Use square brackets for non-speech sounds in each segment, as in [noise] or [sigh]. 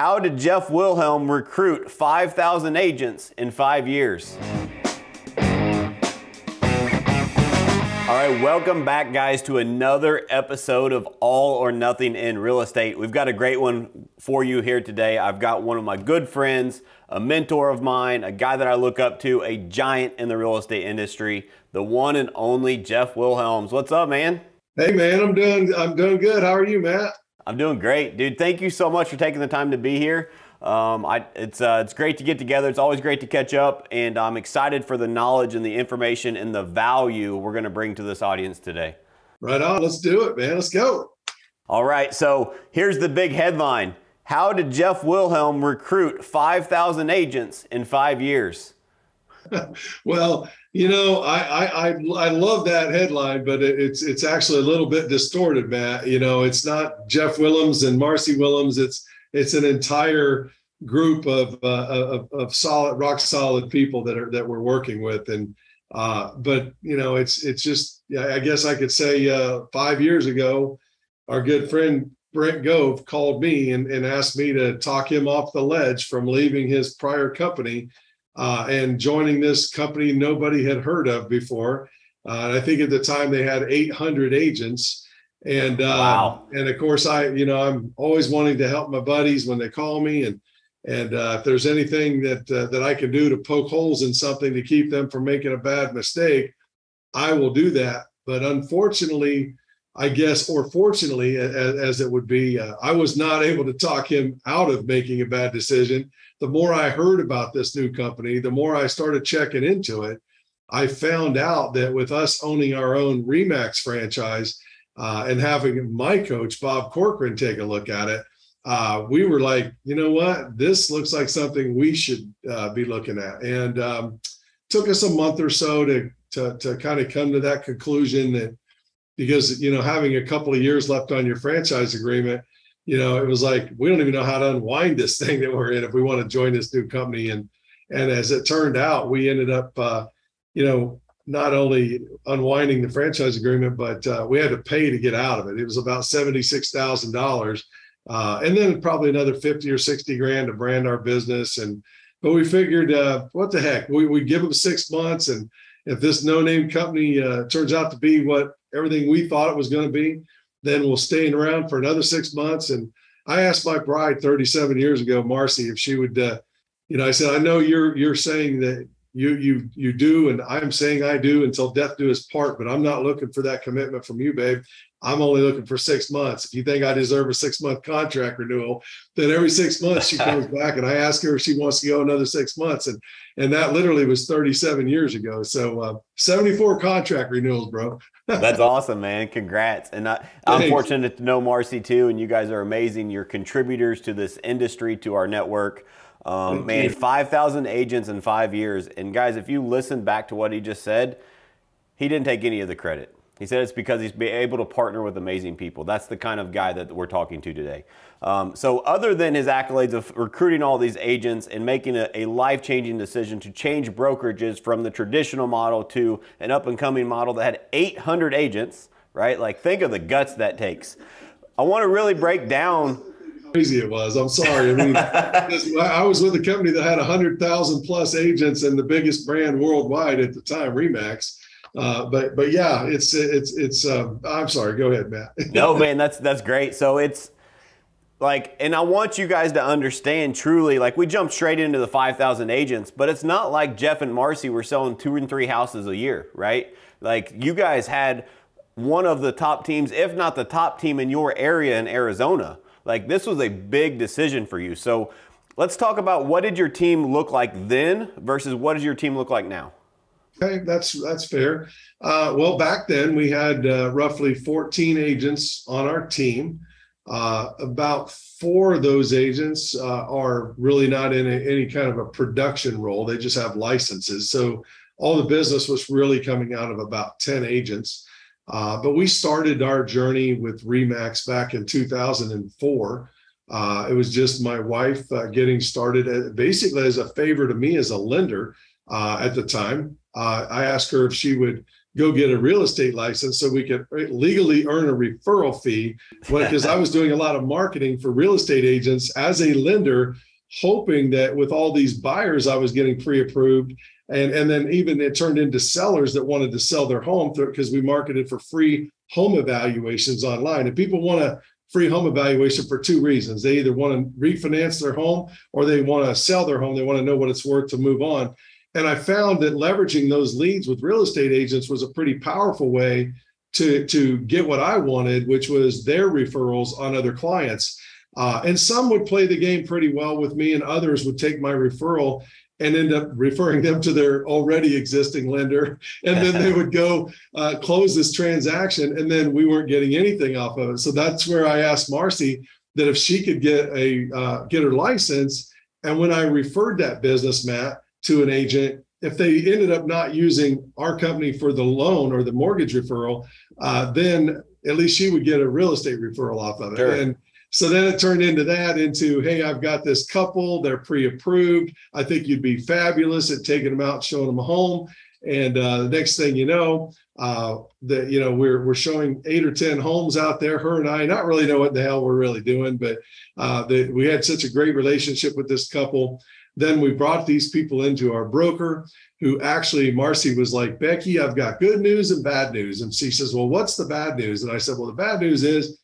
How did Jeff Wilhelm recruit 5,000 agents in five years? All right, welcome back, guys, to another episode of All or Nothing in Real Estate. We've got a great one for you here today. I've got one of my good friends, a mentor of mine, a guy that I look up to, a giant in the real estate industry, the one and only Jeff Wilhems. What's up, man? Hey, man, I'm doing I'm doing good. How are you, Matt? I'm doing great, dude. Thank you so much for taking the time to be here. Um, I, it's uh, it's great to get together. It's always great to catch up, and I'm excited for the knowledge and the information and the value we're going to bring to this audience today. Right on. Let's do it, man. Let's go. All right. So here's the big headline: How did Jeff Wilhelm recruit 5,000 agents in five years? [laughs] well, you know, I, I I I love that headline, but it's it's actually a little bit distorted, Matt. You know, it's not Jeff Wilhems and Marsee Wilhems. It's it's an entire group of, uh, of, of solid, rock solid people that are that we're working with, and uh, but you know, it's it's just I guess I could say uh, five years ago, our good friend Brent Gove called me and, and asked me to talk him off the ledge from leaving his prior company uh, and joining this company nobody had heard of before. Uh, I think at the time they had 800 agents and uh, wow. and of course, I you know I'm always wanting to help my buddies when they call me, and and uh, if there's anything that uh, that I can do to poke holes in something to keep them from making a bad mistake, I will do that. But unfortunately, I guess, or fortunately, as, as it would be, uh, I was not able to talk him out of making a bad decision. The more I heard about this new company, the more I started checking into it. I found out that with us owning our own Remax franchise uh, and having my coach Bob Corcoran take a look at it, uh, we were like, you know what, this looks like something we should uh, be looking at, and um, took us a month or so to to, to kind of come to that conclusion that because you know having a couple of years left on your franchise agreement you know it was like we don't even know how to unwind this [laughs] thing that we're in if we want to join this new company and and as it turned out we ended up uh, you know not only unwinding the franchise agreement, but uh, we had to pay to get out of it. It was about seventy-six thousand uh, dollars, and then probably another fifty or sixty grand to brand our business. And but we figured, uh, what the heck, we we give them six months, and if this no-name company uh, turns out to be what everything we thought it was going to be, then we'll stay around for another six months. And I asked my bride 37 years ago, Marsee, if she would. Uh, you know, I said, I know you're you're saying that you you you do and i'm saying i do until death do us part but i'm not looking for that commitment from you babe i'm only looking for six months. If you think i deserve a six month contract renewal then every six months she comes [laughs] back and i ask her if she wants to go another six months. And and that literally was 37 years ago. So uh, 74 contract renewals bro. [laughs] That's awesome man. Congrats. And I, i'm fortunate to know marsee too and you guys are amazing. You're contributors to this industry to our network. Um, man, 5,000 agents in five years. And guys, if you listen back to what he just said, he didn't take any of the credit. He said it's because he's been able to partner with amazing people. That's the kind of guy that we're talking to today. Um, so, other than his accolades of recruiting all these agents and making a, a life changing decision to change brokerages from the traditional model to an up and coming model that had 800 agents, right? Like, think of the guts that takes. I want to really break down how crazy it was. I'm sorry. I mean, [laughs] I was with a company that had 100,000 plus agents and the biggest brand worldwide at the time, Remax. Uh, but but yeah, it's it's it's. Uh, I'm sorry. Go ahead, Matt. [laughs] no, man, that's that's great. So it's like, and I want you guys to understand truly. Like, we jumped straight into the 5,000 agents, but it's not like Jeff and Marsee were selling two and three houses a year, right? Like, you guys had one of the top teams, if not the top team in your area in Arizona. Like this was a big decision for you. So let's talk about what did your team look like then versus what does your team look like now? Okay, that's that's fair. Uh, well, back then we had uh, roughly 14 agents on our team. Uh, about four of those agents uh, are really not in a, any kind of a production role; they just have licenses. So all the business was really coming out of about 10 agents. Uh, but we started our journey with Remax back in 2004. Uh, it was just my wife getting started uh, basically as a favor to me as a lender at the time. Uh, I asked her if she would go get a real estate license so we could legally earn a referral fee. Because I was [laughs] doing a lot of marketing for real estate agents as a lender, hoping that with all these buyers I was getting pre-approved. And, and then even it turned into sellers that wanted to sell their home because we marketed for free home evaluations online. And people want a free home evaluation for two reasons. They either want to refinance their home or they want to sell their home. They want to know what it's worth to move on. And I found that leveraging those leads with real estate agents was a pretty powerful way to, to get what I wanted, which was their referrals on other clients. Uh, and some would play the game pretty well with me, and others would take my referral and end up referring them to their already existing lender. [laughs] And then they would go uh, close this transaction, and then we weren't getting anything off of it. So that's where I asked Marsee that if she could get a uh, get her license. And when I referred that business, Matt, to an agent, if they ended up not using our company for the loan or the mortgage referral, uh, then at least she would get a real estate referral off of it. Sure. And so then it turned into that into, hey, I've got this couple, they're pre-approved. I think you'd be fabulous at taking them out, showing them a home. And uh, the next thing you know, uh, that you know we're we're showing eight or ten homes out there. Her and I not really know what the hell we're really doing, but uh, the, we had such a great relationship with this couple then we brought these people into our broker who actually, Marsee was like, Becky, I've got good news and bad news. And she says, Well, what's the bad news? And I said, Well, the bad news is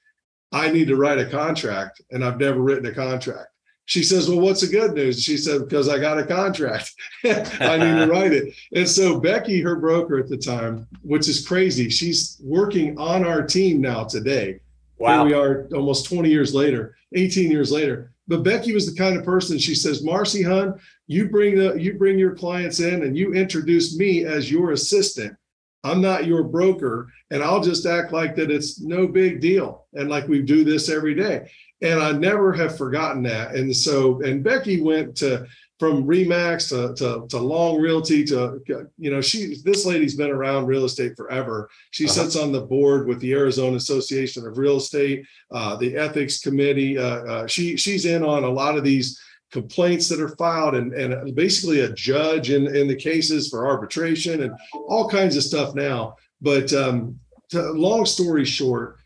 I need to write a contract and I've never written a contract. She says, Well, what's the good news? She said, Because I got a contract. [laughs] I need to [laughs] write it. And so Becky, her broker at the time, which is crazy, she's working on our team now today. Wow. Here we are almost 20 years later, 18 years later. But Becky was the kind of person she says, Marsee Hun, you bring the you bring your clients in and you introduce me as your assistant. I'm not your broker, and I'll just act like that it's no big deal. And like we do this every day. And I never have forgotten that. And so, and Becky went to from Remax to, to, to Long Realty to, you know, she, this lady's been around real estate forever. She uh-huh. sits on the board with the Arizona Association of Real Estate, uh, the ethics committee. Uh, uh, she, she's in on a lot of these complaints that are filed and, and basically a judge in, in the cases for arbitration and all kinds of stuff now. But um, to, long story short,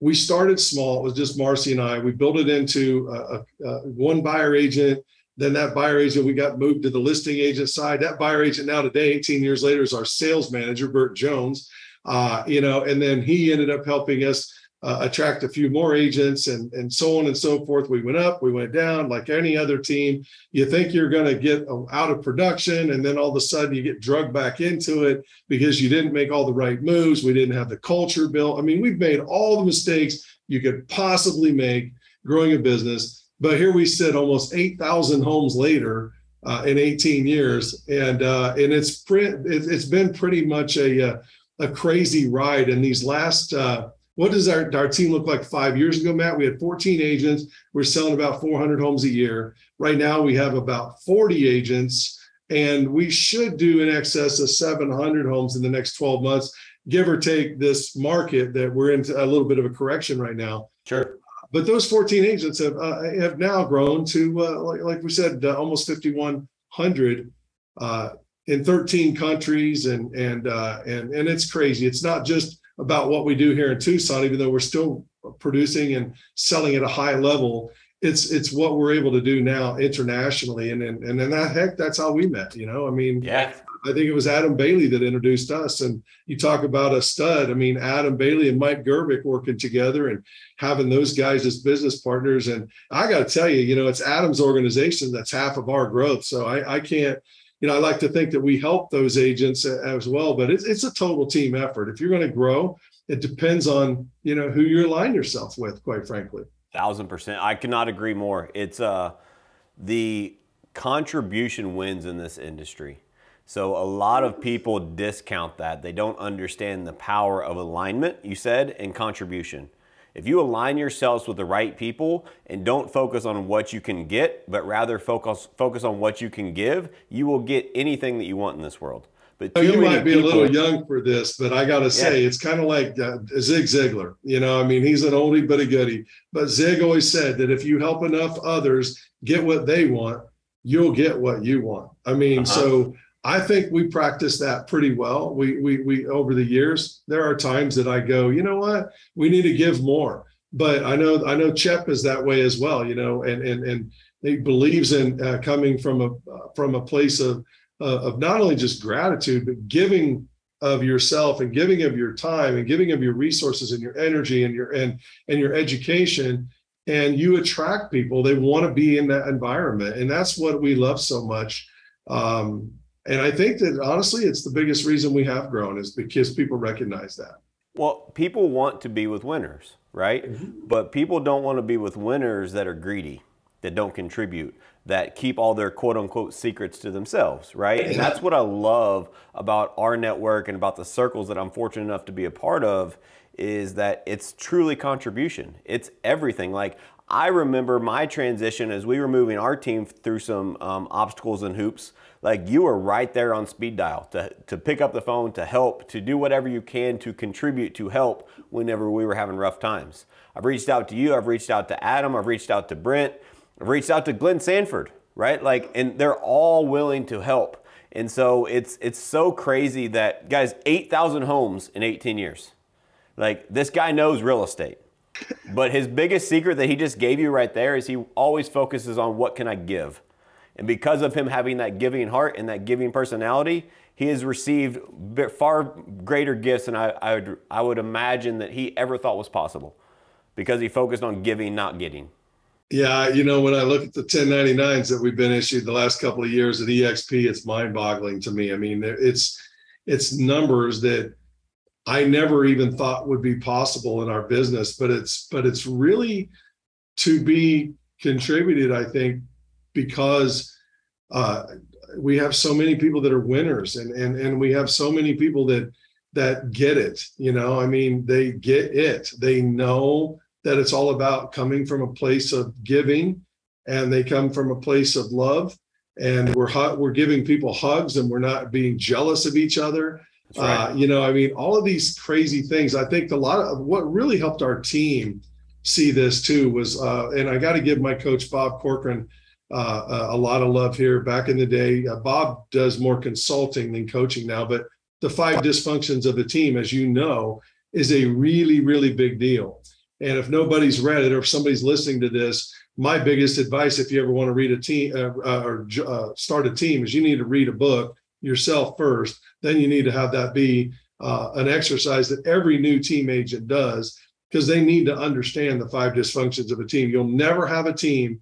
we started small. It was just Marsee and I. We built it into a, a, a one buyer agent then that buyer agent, we got moved to the listing agent side. That buyer agent now today, 18 years later, is our sales manager, Bert Jones. Uh, you know, and then he ended up helping us uh, attract a few more agents and, and so on and so forth. We went up, we went down like any other team. You think you're going to get out of production, and then all of a sudden you get drugged back into it because you didn't make all the right moves. We didn't have the culture built. I mean, we've made all the mistakes you could possibly make growing a business but here we sit almost 8,000 homes later uh, in 18 years. And, uh, and it's, pre- it's been pretty much a, uh, a crazy ride. And these last, uh, what does our, our team look like five years ago, Matt? We had 14 agents. We're selling about 400 homes a year. Right now, we have about 40 agents, and we should do in excess of 700 homes in the next 12 months, give or take this market that we're into a little bit of a correction right now. Sure but those 14 agents have uh, have now grown to uh, like, like, we said uh, almost 5100 uh, in 13 countries and and uh, and and it's crazy. It's not just about what we do here in Tucson even though we're still producing and selling at a high level. It's it's what we're able to do now internationally and and and then that heck that's how we met you know? I mean yeah I think it was Adam Bailey that introduced us. And you talk about a stud. I mean, Adam Bailey and Mike Gerbic working together and having those guys as business partners. And I got to tell you, you know, it's Adam's organization that's half of our growth. So I, I can't, you know, I like to think that we help those agents as well, but it's, it's a total team effort. If you're going to grow, it depends on, you know, who you align yourself with, quite frankly. Thousand percent. I cannot agree more. It's uh, the contribution wins in this industry so a lot of people discount that. They don't understand the power of alignment, you said, and contribution. If you align yourselves with the right people and don't focus on what you can get, but rather focus focus on what you can give, you will get anything that you want in this world. But you might be people, a little young for this, but I got to say, yeah. it's kind of like uh, Zig Ziglar. You know, I mean, he's an oldie but a goodie. But Zig always said that if you help enough others get what they want, you'll get what you want. I mean, uh-huh. so I think we practice that pretty well. We we we over the years, there are times that I go, you know what, we need to give more. But I know I know Chep is that way as well, you know, and and and he believes in uh, coming from a from a place of uh, of not only just gratitude but giving of yourself and giving of your time and giving of your resources and your energy and your and and your education and you attract people they want to be in that environment and that's what we love so much um, and I think that honestly, it's the biggest reason we have grown is because people recognize that. Well, people want to be with winners, right? Mm-hmm. But people don't want to be with winners that are greedy, that don't contribute, that keep all their quote unquote secrets to themselves, right? And that's what I love about our network and about the circles that I'm fortunate enough to be a part of is that it's truly contribution. It's everything. Like I remember my transition as we were moving our team through some um, obstacles and hoops like you are right there on speed dial to, to pick up the phone, to help, to do whatever you can to contribute, to help whenever we were having rough times. I've reached out to you, I've reached out to Adam, I've reached out to Brent, I've reached out to Glenn Sanford, right? Like, and they're all willing to help. And so it's it's so crazy that guys, 8,000 homes in 18 years. Like this guy knows real estate. But his biggest secret that he just gave you right there is he always focuses on what can I give? And because of him having that giving heart and that giving personality, he has received far greater gifts than I, I, would, I would imagine that he ever thought was possible because he focused on giving, not getting. Yeah, you know, when I look at the 1099s that we've been issued the last couple of years at EXP, it's mind-boggling to me. I mean, it's it's numbers that I never even thought would be possible in our business, but it's but it's really to be contributed, I think, because uh, we have so many people that are winners and and and we have so many people that that get it you know? I mean they get it. They know that it's all about coming from a place of giving and they come from a place of love and we're we're giving people hugs and we're not being jealous of each other. Right. uh, you know i mean all of these crazy things. I think a lot of what really helped our team see this too was uh, and i got to give my coach bob corcoran uh, uh, a lot of love here. Back in the day, uh, Bob does more consulting than coaching now, but the five dysfunctions of the team, as you know, is a really, really big deal. And if nobody's read it or if somebody's listening to this, my biggest advice, if you ever want to read a team uh, uh or uh, start a team, is you need to read a book yourself first. Then you need to have that be an exercise that every new team agent does because they need to understand the five dysfunctions of a team. You'll never have a team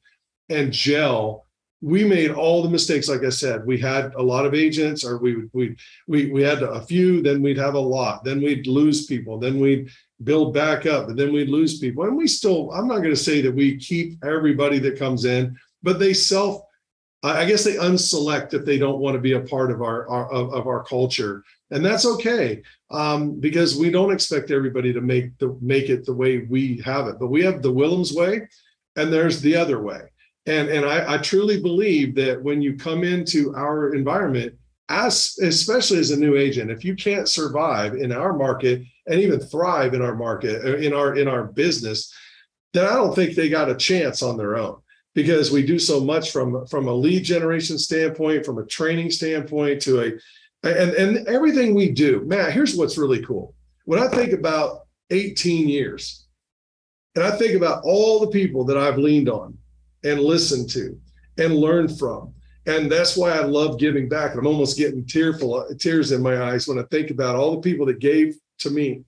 and gel we made all the mistakes like i said. We had a lot of agents or we we we, we had a few then we'd have a lot. Then we'd lose people. Then we'd build back up and then we'd lose people. And we still i'm not going to say that we keep everybody that comes in but they self i guess they unselect if they don't want to be a part of our, our of, of our culture. And that's okay um, because we don't expect everybody to make the make it the way we have it. But we have the wilhems way and there's the other way and and I, I truly believe that when you come into our environment, as especially as a new agent, if you can't survive in our market and even thrive in our market uh, in our in our business, then I don't think they got a chance on their own because we do so much from from a lead generation standpoint, from a training standpoint to a and and everything we do. Matt, here's what's really cool. When I think about 18 years, and I think about all the people that I've leaned on, and listen to and learn from. And that's why I love giving back. I'm almost getting tearful, tears in my eyes when I think about all the people that gave to me.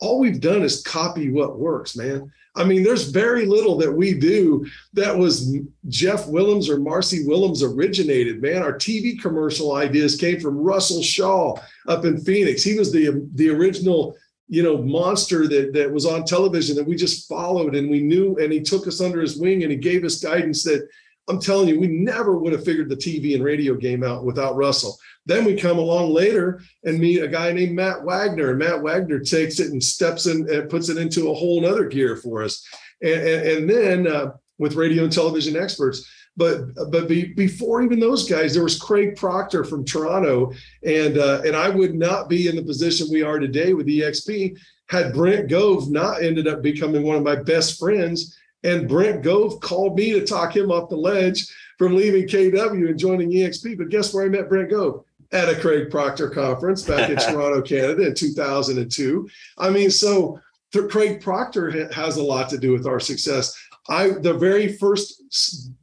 All we've done is copy what works, man. I mean, there's very little that we do that was Jeff Wilhems or Marsee Wilhems originated, man. Our TV commercial ideas came from Russell Shaw up in Phoenix. He was the the original you know monster that that was on television that we just followed and we knew and he took us under his wing and he gave us guidance that I'm telling you we never would have figured the TV and radio game out without Russell. Then we come along later and meet a guy named Matt Wagner and Matt Wagner takes it and steps in and puts it into a whole other gear for us. And, and, and then uh, with radio and television experts, but but be, before even those guys, there was Craig Proctor from Toronto, and uh, and I would not be in the position we are today with EXP had Brent Gove not ended up becoming one of my best friends. And Brent Gove called me to talk him off the ledge from leaving KW and joining EXP. But guess where I met Brent Gove? at a Craig Proctor conference back in [laughs] Toronto, Canada in 2002. I mean, so Craig Proctor has a lot to do with our success. I the very first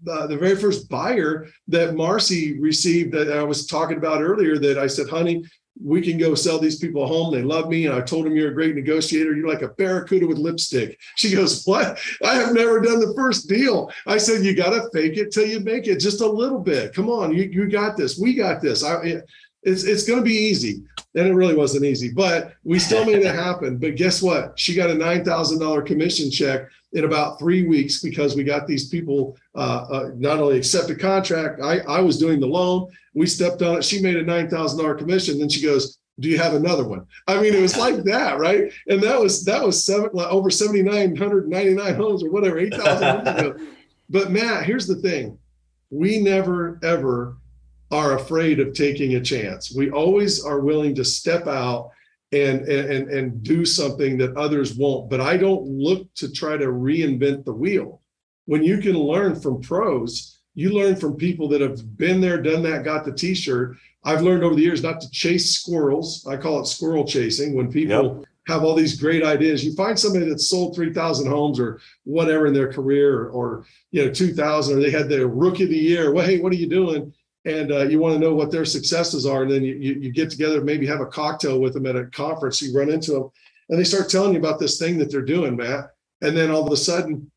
uh, the very first buyer that Marsee received that I was talking about earlier that I said, honey, we can go sell these people a home. They love me. And I told them you're a great negotiator. You're like a barracuda with lipstick. [laughs] She goes, What? I have never done the first deal. I said, You got to fake it till you make it just a little bit. Come on. You, you got this. We got this. I, it's, it's going to be easy. And it really wasn't easy, but we still made it happen. But guess what? She got a $9,000 commission check in about three weeks because we got these people uh, uh, not only accept a contract. I, I was doing the loan. We stepped on it. She made a nine thousand dollar commission. Then she goes, "Do you have another one?" I mean, it was like [laughs] that, right? And that was that was seven like over seventy nine hundred ninety nine homes or whatever eight thousand ago. But Matt, here's the thing: we never ever are afraid of taking a chance. We always are willing to step out and and and do something that others won't. But i don't look to try to reinvent the wheel. When you can learn from pros you learn from people that have been there done that got the t-shirt. I've learned over the years not to chase squirrels. I call it squirrel chasing when people yep. have all these great ideas. You find somebody that sold 3000 homes or whatever in their career or you know 2000 or they had their rookie of the year. Well hey what are you doing and uh, you want to know what their successes are. And then you, you, you, get together, maybe have a cocktail with them at a conference. You run into them and they start telling you about this thing that they're doing, Matt. And then all of a sudden,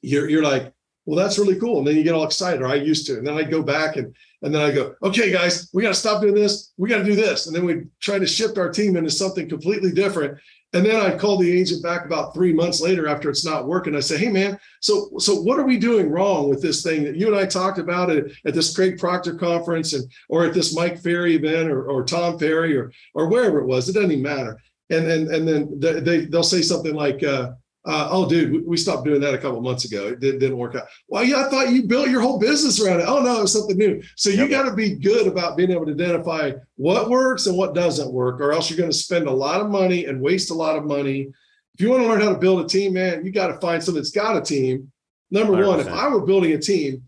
you're, you're like, well, that's really cool. And then you get all excited, or I used to. And then I go back and and then I go, okay, guys, we got to stop doing this. We got to do this. And then we try to shift our team into something completely different. And then I call the agent back about three months later after it's not working. I say, hey man, so so what are we doing wrong with this thing that you and I talked about at, at this Craig Proctor conference and or at this Mike Ferry event or, or Tom Ferry or or wherever it was? It doesn't even matter. And then and then they they'll say something like, uh, uh, oh, dude, we stopped doing that a couple months ago. It did, not work out. Well, yeah, I thought you built your whole business around it. Oh no, it was something new. So you got to be good about being able to identify what works and what doesn't work, or else you're going to spend a lot of money and waste a lot of money. If you want to learn how to build a team, man, you got to find someone that's got a team. Number 100%. one, if I were building a team,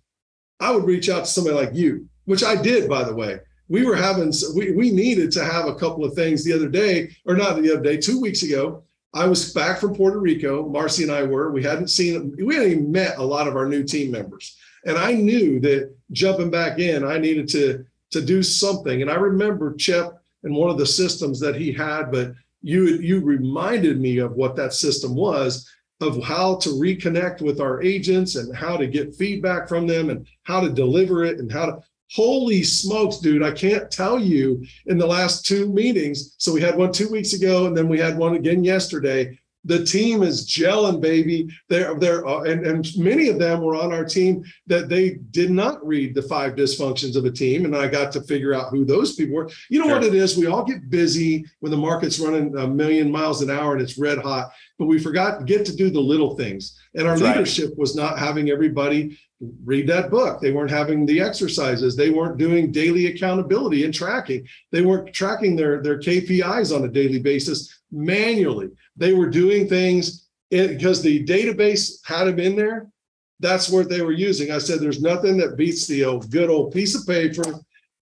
I would reach out to somebody like you, which I did, by the way. We were having, we, we needed to have a couple of things the other day, or not the other day, two weeks ago I was back from Puerto Rico. Marsee and I were. We hadn't seen, we hadn't even met a lot of our new team members. And I knew that jumping back in, I needed to, to do something. And I remember Chip and one of the systems that he had, but you, you reminded me of what that system was of how to reconnect with our agents and how to get feedback from them and how to deliver it and how to Holy smokes, dude. I can't tell you in the last two meetings. So we had one two weeks ago, and then we had one again yesterday. The team is gelling, baby. They're they're uh, and, and many of them were on our team that they did not read the five dysfunctions of a team, and I got to figure out who those people were. You know sure. what it is? We all get busy when the market's running a million miles an hour and it's red hot, but we forgot to get to do the little things. And our That's leadership right. was not having everybody read that book. They weren't having the exercises. They weren't doing daily accountability and tracking. They weren't tracking their, their KPIs on a daily basis manually. They were doing things because the database had them in there. That's what they were using. I said, there's nothing that beats the old good old piece of paper.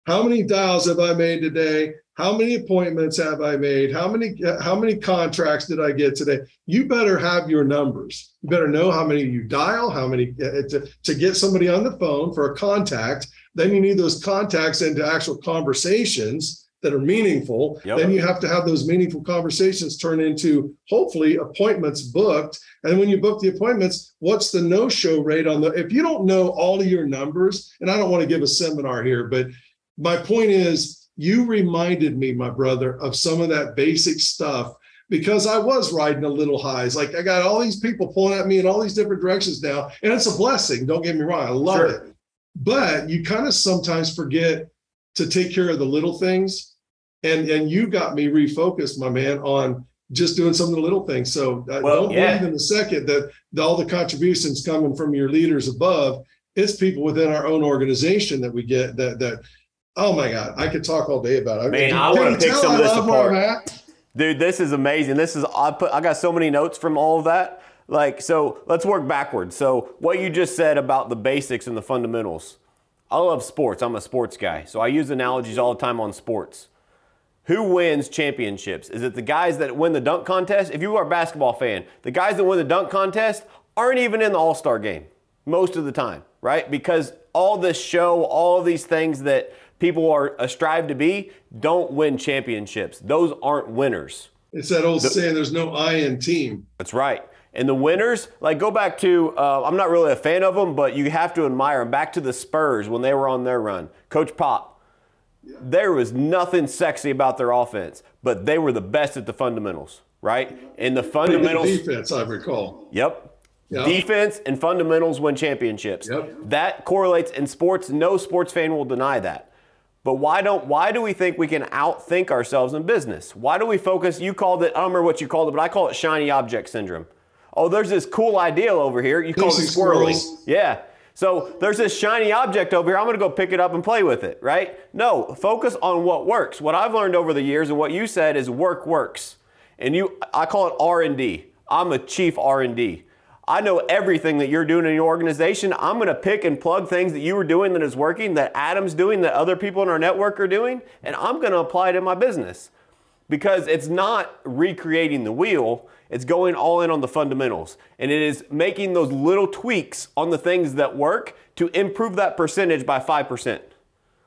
How many dials have I made today? how many appointments have i made how many how many contracts did i get today you better have your numbers you better know how many you dial how many uh, to, to get somebody on the phone for a contact then you need those contacts into actual conversations that are meaningful yep. then you have to have those meaningful conversations turn into hopefully appointments booked and when you book the appointments what's the no show rate on the if you don't know all of your numbers and i don't want to give a seminar here but my point is you reminded me, my brother, of some of that basic stuff because I was riding a little high. Like I got all these people pulling at me in all these different directions now, and it's a blessing. Don't get me wrong, I love sure. it. But you kind of sometimes forget to take care of the little things, and and you got me refocused, my man, on just doing some of the little things. So uh, well, don't yeah. believe in a second that all the contributions coming from your leaders above. It's people within our own organization that we get that that Oh my God, I could talk all day about it. Man, I want to pick some of this apart. Dude, this is amazing. This is I put I got so many notes from all of that. Like, so let's work backwards. So what you just said about the basics and the fundamentals. I love sports. I'm a sports guy. So I use analogies all the time on sports. Who wins championships? Is it the guys that win the dunk contest? If you are a basketball fan, the guys that win the dunk contest aren't even in the All Star game most of the time, right? Because all this show, all these things that people are strive to be, don't win championships. Those aren't winners. It's that old the, saying, there's no I in team. That's right. And the winners, like go back to, uh, I'm not really a fan of them, but you have to admire them. Back to the Spurs when they were on their run. Coach Pop. There was nothing sexy about their offense, but they were the best at the fundamentals, right? And the fundamentals. Defense, I recall. Yep. Yep. Defense and fundamentals win championships. Yep. That correlates in sports. No sports fan will deny that. But why don't why do we think we can outthink ourselves in business? Why do we focus? You called it, I don't remember what you called it, but I call it shiny object syndrome. Oh, there's this cool idea over here. You call it squirrely. Squirrels. Yeah. So there's this shiny object over here. I'm going to go pick it up and play with it, right? No, focus on what works. What I've learned over the years and what you said is work works. And you I call it R&D. I'm a chief R&D. I know everything that you're doing in your organization. I'm going to pick and plug things that you were doing that is working, that Adam's doing, that other people in our network are doing, and I'm going to apply it in my business. Because it's not recreating the wheel, it's going all in on the fundamentals. And it is making those little tweaks on the things that work to improve that percentage by 5%.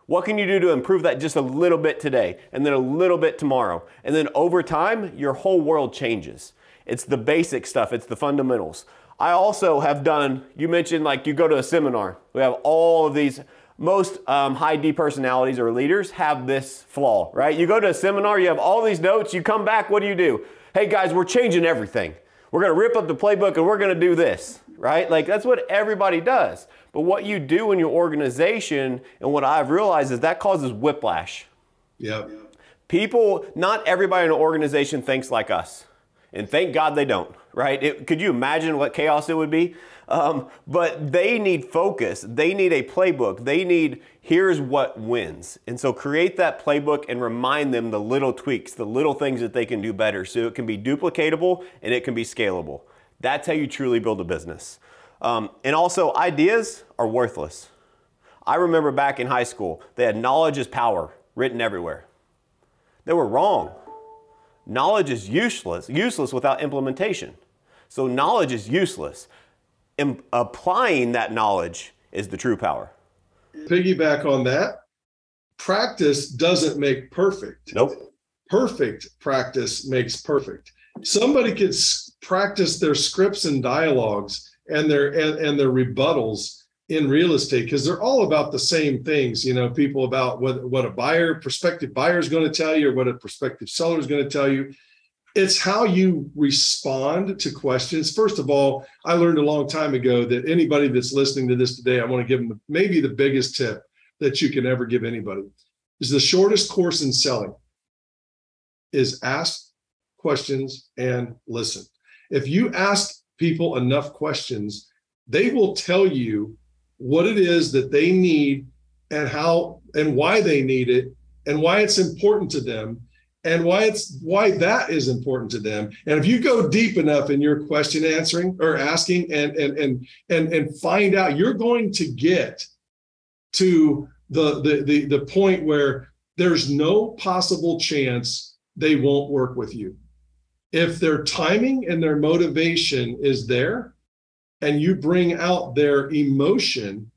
What can you do to improve that just a little bit today and then a little bit tomorrow? And then over time, your whole world changes. It's the basic stuff, it's the fundamentals. I also have done, you mentioned like you go to a seminar. We have all of these, most um, high D personalities or leaders have this flaw, right? You go to a seminar, you have all these notes, you come back, what do you do? Hey guys, we're changing everything. We're gonna rip up the playbook and we're gonna do this, right? Like that's what everybody does. But what you do in your organization and what I've realized is that causes whiplash. Yep. People, not everybody in an organization thinks like us. And thank God they don't, right? It, could you imagine what chaos it would be? Um, but they need focus. They need a playbook. They need, here's what wins. And so create that playbook and remind them the little tweaks, the little things that they can do better so it can be duplicatable and it can be scalable. That's how you truly build a business. Um, and also, ideas are worthless. I remember back in high school, they had knowledge is power written everywhere. They were wrong. Knowledge is useless, useless without implementation. So knowledge is useless. Applying that knowledge is the true power. Piggyback on that. Practice doesn't make perfect. Nope. Perfect practice makes perfect. Somebody could practice their scripts and dialogues and their and, and their rebuttals in real estate because they're all about the same things you know people about what what a buyer prospective buyer is going to tell you or what a prospective seller is going to tell you it's how you respond to questions. First of all i learned a long time ago that anybody that's listening to this today i want to give them maybe the biggest tip that you can ever give anybody. Is the shortest course in selling is ask questions and listen. If you ask people enough questions they will tell you what it is that they need and how and why they need it and why it's important to them and why it's why that is important to them. And if you go deep enough in your question answering or asking and and and and, and find out you're going to get to the, the the the point where there's no possible chance they won't work with you. If their timing and their motivation is there and you bring out their emotion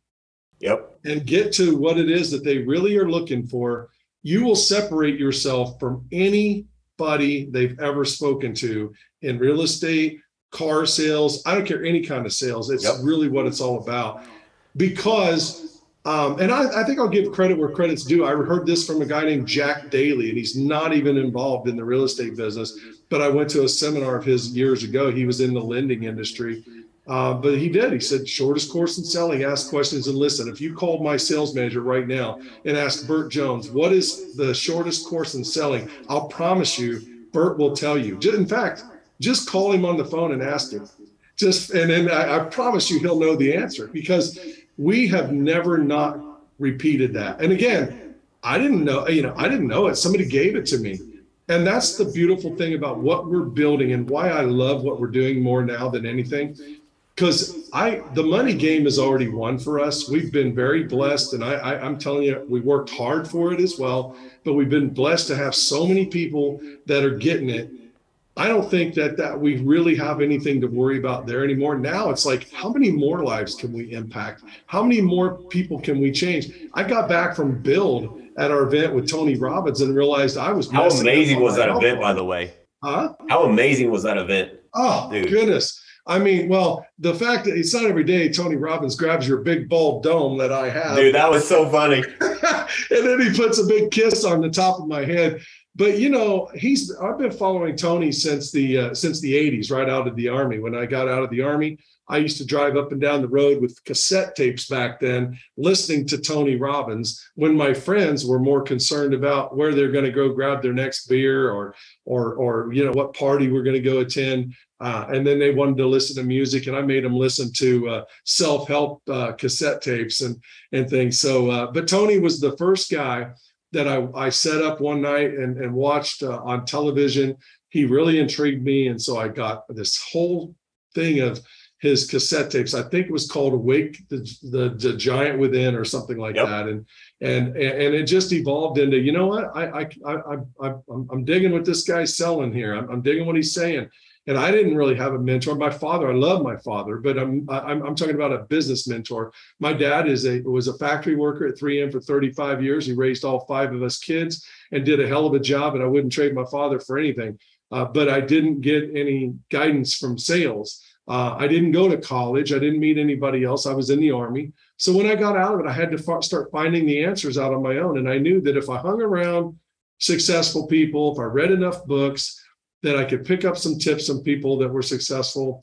yep. and get to what it is that they really are looking for you will separate yourself from anybody they've ever spoken to in real estate car sales i don't care any kind of sales it's yep. really what it's all about because um, and I, I, think I'll give credit where credit's due. I heard this from a guy named Jack Daly, and he's not even involved in the real estate business. But I went to a seminar of his years ago. He was in the lending industry, uh, but he did. He said, shortest course in selling, ask questions and listen. If you called my sales manager right now and asked Bert Jones, what is the shortest course in selling? I'll promise you, Bert will tell you. In fact, just call him on the phone and ask him. Just and then I, I promise you he'll know the answer because we have never not repeated that. And again, I didn't know, you know, I didn't know it. Somebody gave it to me. And that's the beautiful thing about what we're building and why I love what we're doing more now than anything because I the money game is already won for us. We've been very blessed, and I, I I'm telling you, we worked hard for it as well. But we've been blessed to have so many people that are getting it. I don't think that that we really have anything to worry about there anymore. Now it's like, how many more lives can we impact? How many more people can we change? I got back from Build at our event with Tony Robbins and realized I was. How amazing was that event, by the way? Huh? How amazing was that event? Oh, Dude. goodness. I mean, well, the fact that it's not every day Tony Robbins grabs your big bald dome that I have. Dude, that was so funny. [laughs] and then he puts a big kiss on the top of my head. But you know, he's I've been following Tony since the uh, since the 80s, right out of the army. When I got out of the army, I used to drive up and down the road with cassette tapes back then, listening to Tony Robbins when my friends were more concerned about where they're going to go grab their next beer or or or you know what party we're going to go attend. Uh, and then they wanted to listen to music, and I made them listen to uh, self-help uh, cassette tapes and and things. So, uh, but Tony was the first guy that I, I set up one night and, and watched uh, on television. He really intrigued me, and so I got this whole thing of his cassette tapes. I think it was called "Awake the the, the Giant Within" or something like yep. that, and and and it just evolved into you know what I I I, I I'm, I'm digging what this guy's selling here. I'm, I'm digging what he's saying and I didn't really have a mentor. My father, I love my father, but I'm I'm, I'm talking about a business mentor. My dad is a was a factory worker at 3M for 35 years. He raised all five of us kids and did a hell of a job. And I wouldn't trade my father for anything. Uh, but I didn't get any guidance from sales. Uh, I didn't go to college. I didn't meet anybody else. I was in the army. So when I got out of it, I had to f- start finding the answers out on my own. And I knew that if I hung around successful people, if I read enough books, that I could pick up some tips from people that were successful.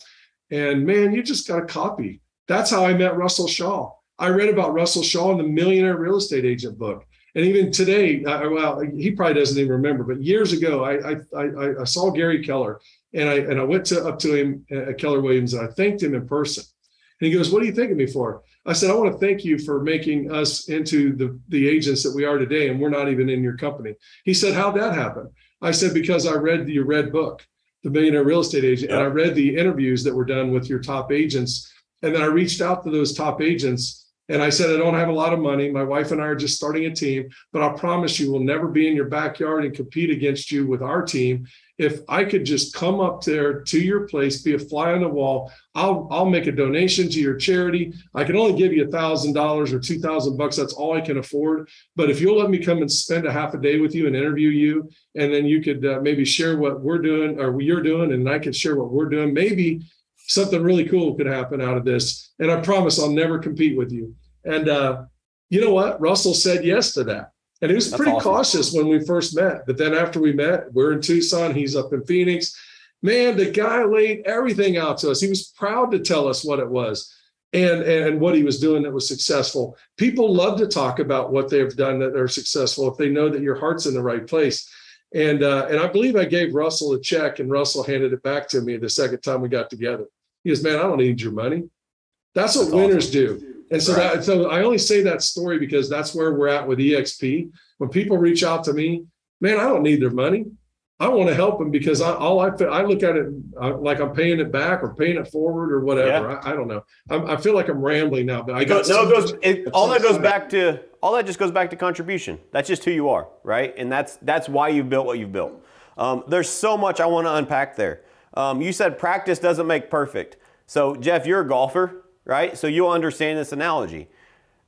And man, you just got to copy. That's how I met Russell Shaw. I read about Russell Shaw in the Millionaire Real Estate Agent book. And even today, uh, well, he probably doesn't even remember, but years ago, I, I, I, saw Gary Keller and I, and I went to, up to him uh, at Keller Williams and I thanked him in person. And he goes, What are you thanking me for? I said, I want to thank you for making us into the, the agents that we are today, and we're not even in your company. He said, How'd that happen? I said, because I read your red book, The Millionaire Real Estate Agent, and I read the interviews that were done with your top agents. And then I reached out to those top agents and I said, I don't have a lot of money. My wife and I are just starting a team, but I promise you, we'll never be in your backyard and compete against you with our team. If I could just come up there to your place, be a fly on the wall, I'll I'll make a donation to your charity. I can only give you a thousand dollars or two thousand bucks. That's all I can afford. But if you'll let me come and spend a half a day with you and interview you, and then you could uh, maybe share what we're doing or what you're doing, and I could share what we're doing, maybe something really cool could happen out of this. And I promise I'll never compete with you. And uh, you know what? Russell said yes to that. And he was That's pretty awesome. cautious when we first met. But then after we met, we're in Tucson, he's up in Phoenix. Man, the guy laid everything out to us. He was proud to tell us what it was and, and what he was doing that was successful. People love to talk about what they've done that are successful if they know that your heart's in the right place. And uh, and I believe I gave Russell a check, and Russell handed it back to me the second time we got together. He goes, "Man, I don't need your money. That's what that's winners awesome. do." And so right. that so I only say that story because that's where we're at with EXP. When people reach out to me, man, I don't need their money. I want to help them because I, all I feel, I look at it uh, like I'm paying it back or paying it forward or whatever. Yeah. I, I, don't know. I'm, i feel like I'm rambling now, but I got no. It goes. It, all that goes back to all that just goes back to contribution. That's just who you are, right? And that's that's why you've built what you've built. Um, there's so much I want to unpack there. Um, you said practice doesn't make perfect. So Jeff, you're a golfer, right? So you'll understand this analogy.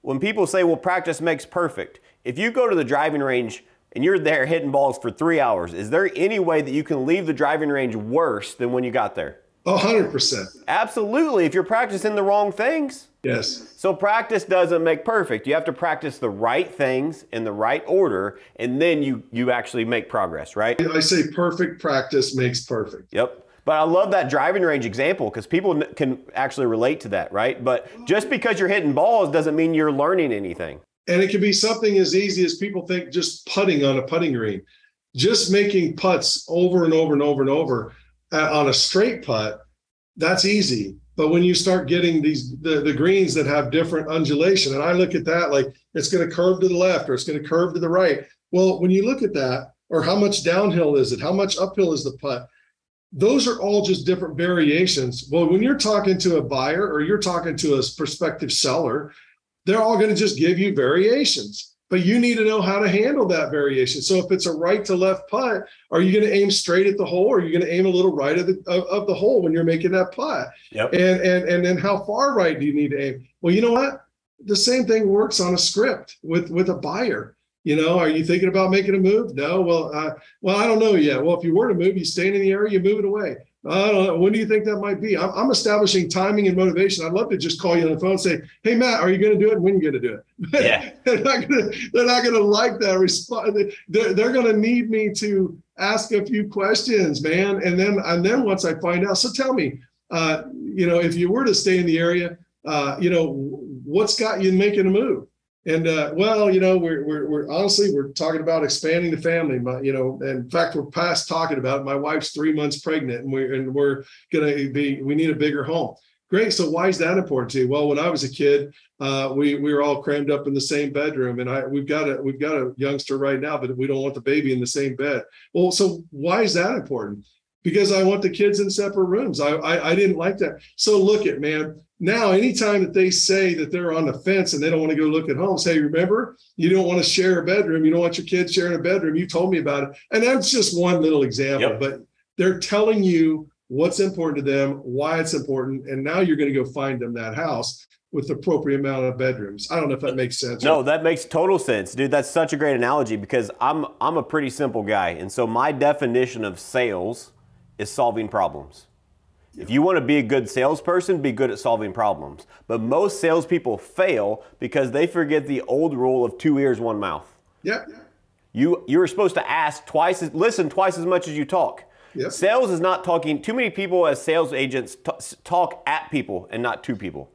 When people say, "Well, practice makes perfect," if you go to the driving range and you're there hitting balls for three hours, is there any way that you can leave the driving range worse than when you got there? A hundred percent. Absolutely. If you're practicing the wrong things. Yes. So practice doesn't make perfect. You have to practice the right things in the right order, and then you you actually make progress, right? I say perfect practice makes perfect. Yep. But I love that driving range example because people can actually relate to that, right? But just because you're hitting balls doesn't mean you're learning anything. And it can be something as easy as people think just putting on a putting green, just making putts over and over and over and over uh, on a straight putt. That's easy. But when you start getting these the, the greens that have different undulation, and I look at that like it's going to curve to the left or it's going to curve to the right. Well, when you look at that, or how much downhill is it? How much uphill is the putt? Those are all just different variations. Well, when you're talking to a buyer or you're talking to a prospective seller, they're all going to just give you variations but you need to know how to handle that variation. So if it's a right to left putt, are you going to aim straight at the hole, or are you going to aim a little right of the of, of, the hole when you're making that putt? Yep. And and and then how far right do you need to aim? Well, you know what? The same thing works on a script with with a buyer. You know, are you thinking about making a move? No. Well, uh, well, I don't know yet. Well, if you were to move, you staying in the area, you move it away. I don't know. When do you think that might be? I'm, I'm, establishing timing and motivation. I'd love to just call you on the phone and say, "Hey, Matt, are you going to do it? When are you going to do it?" [laughs] Yeah. they're not going to. They're not going to like that response. They're, they're going to need me to ask a few questions, man. And then and then once I find out, so tell me, uh, you know, if you were to stay in the area, uh, you know, what's got you making a move? And uh, well, you know, we're, we're, we're honestly we're talking about expanding the family. My, you know, in fact, we're past talking about it. My wife's three months pregnant, and we're and we're gonna be. We need a bigger home. Great. So why is that important to you? Well, when I was a kid, uh, we we were all crammed up in the same bedroom, and I we've got a we've got a youngster right now, but we don't want the baby in the same bed. Well, so why is that important? Because I want the kids in separate rooms. I I, I didn't like that. So look at man now, anytime that they say that they're on the fence and they don't want to go look at homes, hey, remember, you don't want to share a bedroom. You don't want your kids sharing a bedroom. You told me about it. And that's just one little example, yep. but they're telling you what's important to them, why it's important. And now you're going to go find them that house with the appropriate amount of bedrooms. I don't know if that makes sense. No, that makes total sense, dude. That's such a great analogy because I'm I'm a pretty simple guy, and so my definition of sales is solving problems. If you want to be a good salesperson, be good at solving problems. But most salespeople fail because they forget the old rule of two ears, one mouth. Yeah. You you're supposed to ask twice, as, listen twice as much as you talk. Yep. Sales is not talking. Too many people as sales agents t- talk at people and not to people.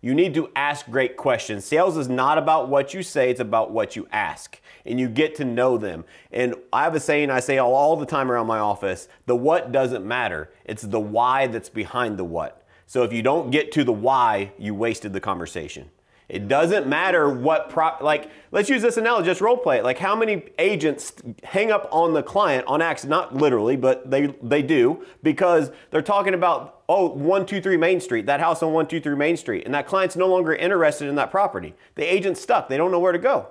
You need to ask great questions. Sales is not about what you say, it's about what you ask. And you get to know them. And I have a saying I say all, all the time around my office the what doesn't matter, it's the why that's behind the what. So if you don't get to the why, you wasted the conversation. It doesn't matter what pro like let's use this analogy, just role play it. Like how many agents hang up on the client on accident, not literally, but they they do because they're talking about oh 123 Main Street, that house on 123 Main Street, and that client's no longer interested in that property. The agent's stuck. They don't know where to go.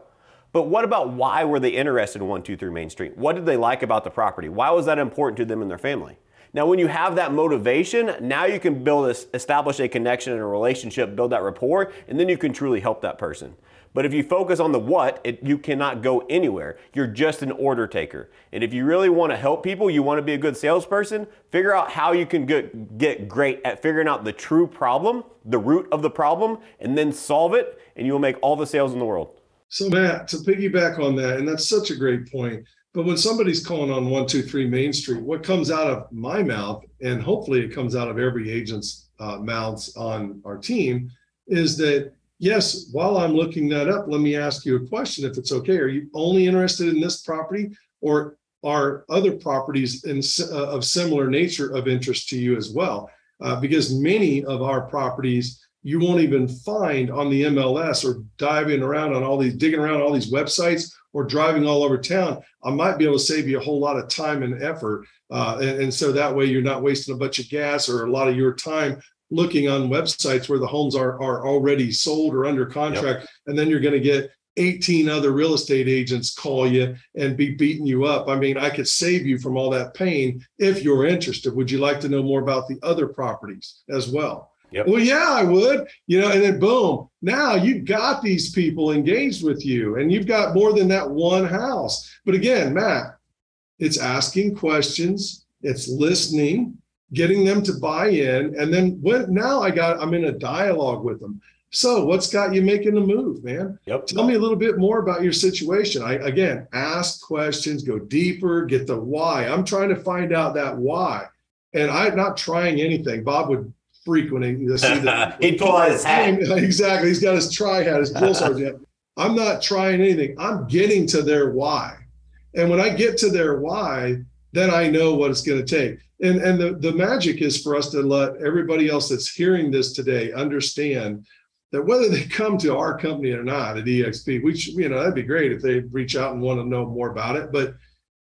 But what about why were they interested in 123 Main Street? What did they like about the property? Why was that important to them and their family? Now, when you have that motivation, now you can build, a, establish a connection and a relationship, build that rapport, and then you can truly help that person. But if you focus on the what, it, you cannot go anywhere. You're just an order taker. And if you really want to help people, you want to be a good salesperson, figure out how you can get, get great at figuring out the true problem, the root of the problem, and then solve it, and you will make all the sales in the world. So, Matt, to piggyback on that, and that's such a great point. But when somebody's calling on 123 Main Street, what comes out of my mouth, and hopefully it comes out of every agent's uh, mouths on our team, is that yes, while I'm looking that up, let me ask you a question if it's okay. Are you only interested in this property, or are other properties in, uh, of similar nature of interest to you as well? Uh, because many of our properties you won't even find on the MLS or diving around on all these, digging around all these websites or driving all over town, I might be able to save you a whole lot of time and effort. Uh, and, and, so that way you're not wasting a bunch of gas or a lot of your time looking on websites where the homes are, are already sold or under contract. Yep. And then you're going to get 18 other real estate agents call you and be beating you up. I mean, I could save you from all that pain if you're interested. Would you like to know more about the other properties as well? Yep. Well, yeah, I would. You know, and then boom, now you've got these people engaged with you, and you've got more than that one house. But again, Matt, it's asking questions, it's listening, getting them to buy in, and then when now I got I'm in a dialogue with them. So, what's got you making the move, man? Yep. Tell me a little bit more about your situation. I again ask questions, go deeper, get the why. I'm trying to find out that why. And I'm not trying anything. Bob would when he see that. He'd pull out his hat. [laughs] Exactly. He's got his tri hat, his drill [laughs] sergeant. I'm not trying anything. I'm getting to their why. And when I get to their why, then I know what it's going to take. And and the, the magic is for us to let everybody else that's hearing this today understand that whether they come to our company or not at EXP, which you know that'd be great if they reach out and want to know more about it. But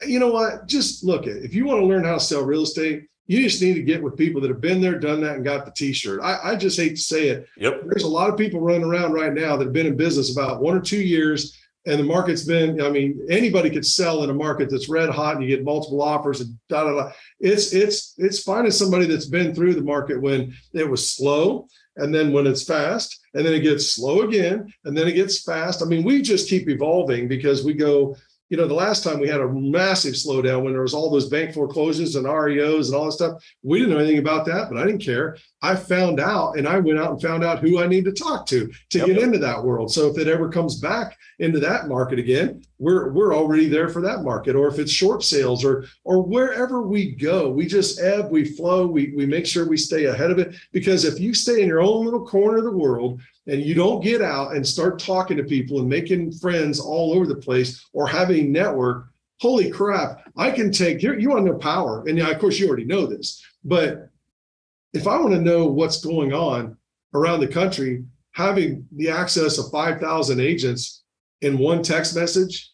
you know what? Just look at if you want to learn how to sell real estate, You just need to get with people that have been there, done that, and got the T-shirt. I, I just hate to say it. Yep. There's a lot of people running around right now that have been in business about one or two years, and the market's been. I mean, anybody could sell in a market that's red hot, and you get multiple offers and da da da. It's it's it's finding somebody that's been through the market when it was slow, and then when it's fast, and then it gets slow again, and then it gets fast. I mean, we just keep evolving because we go you know, the last time we had a massive slowdown when there was all those bank foreclosures and REOs and all that stuff. We didn't know anything about that, but I didn't care. I found out and I went out and found out who I need to talk to to yep. get into that world. So if it ever comes back into that market again, we're we're already there for that market. Or if it's short sales or or wherever we go, we just ebb, we flow, we we make sure we stay ahead of it. Because if you stay in your own little corner of the world and you don't get out and start talking to people and making friends all over the place or having a network, holy crap, I can take here. You want to know power. And of course, you already know this, but if I want to know what's going on around the country, having the access of 5,000 agents in one text message,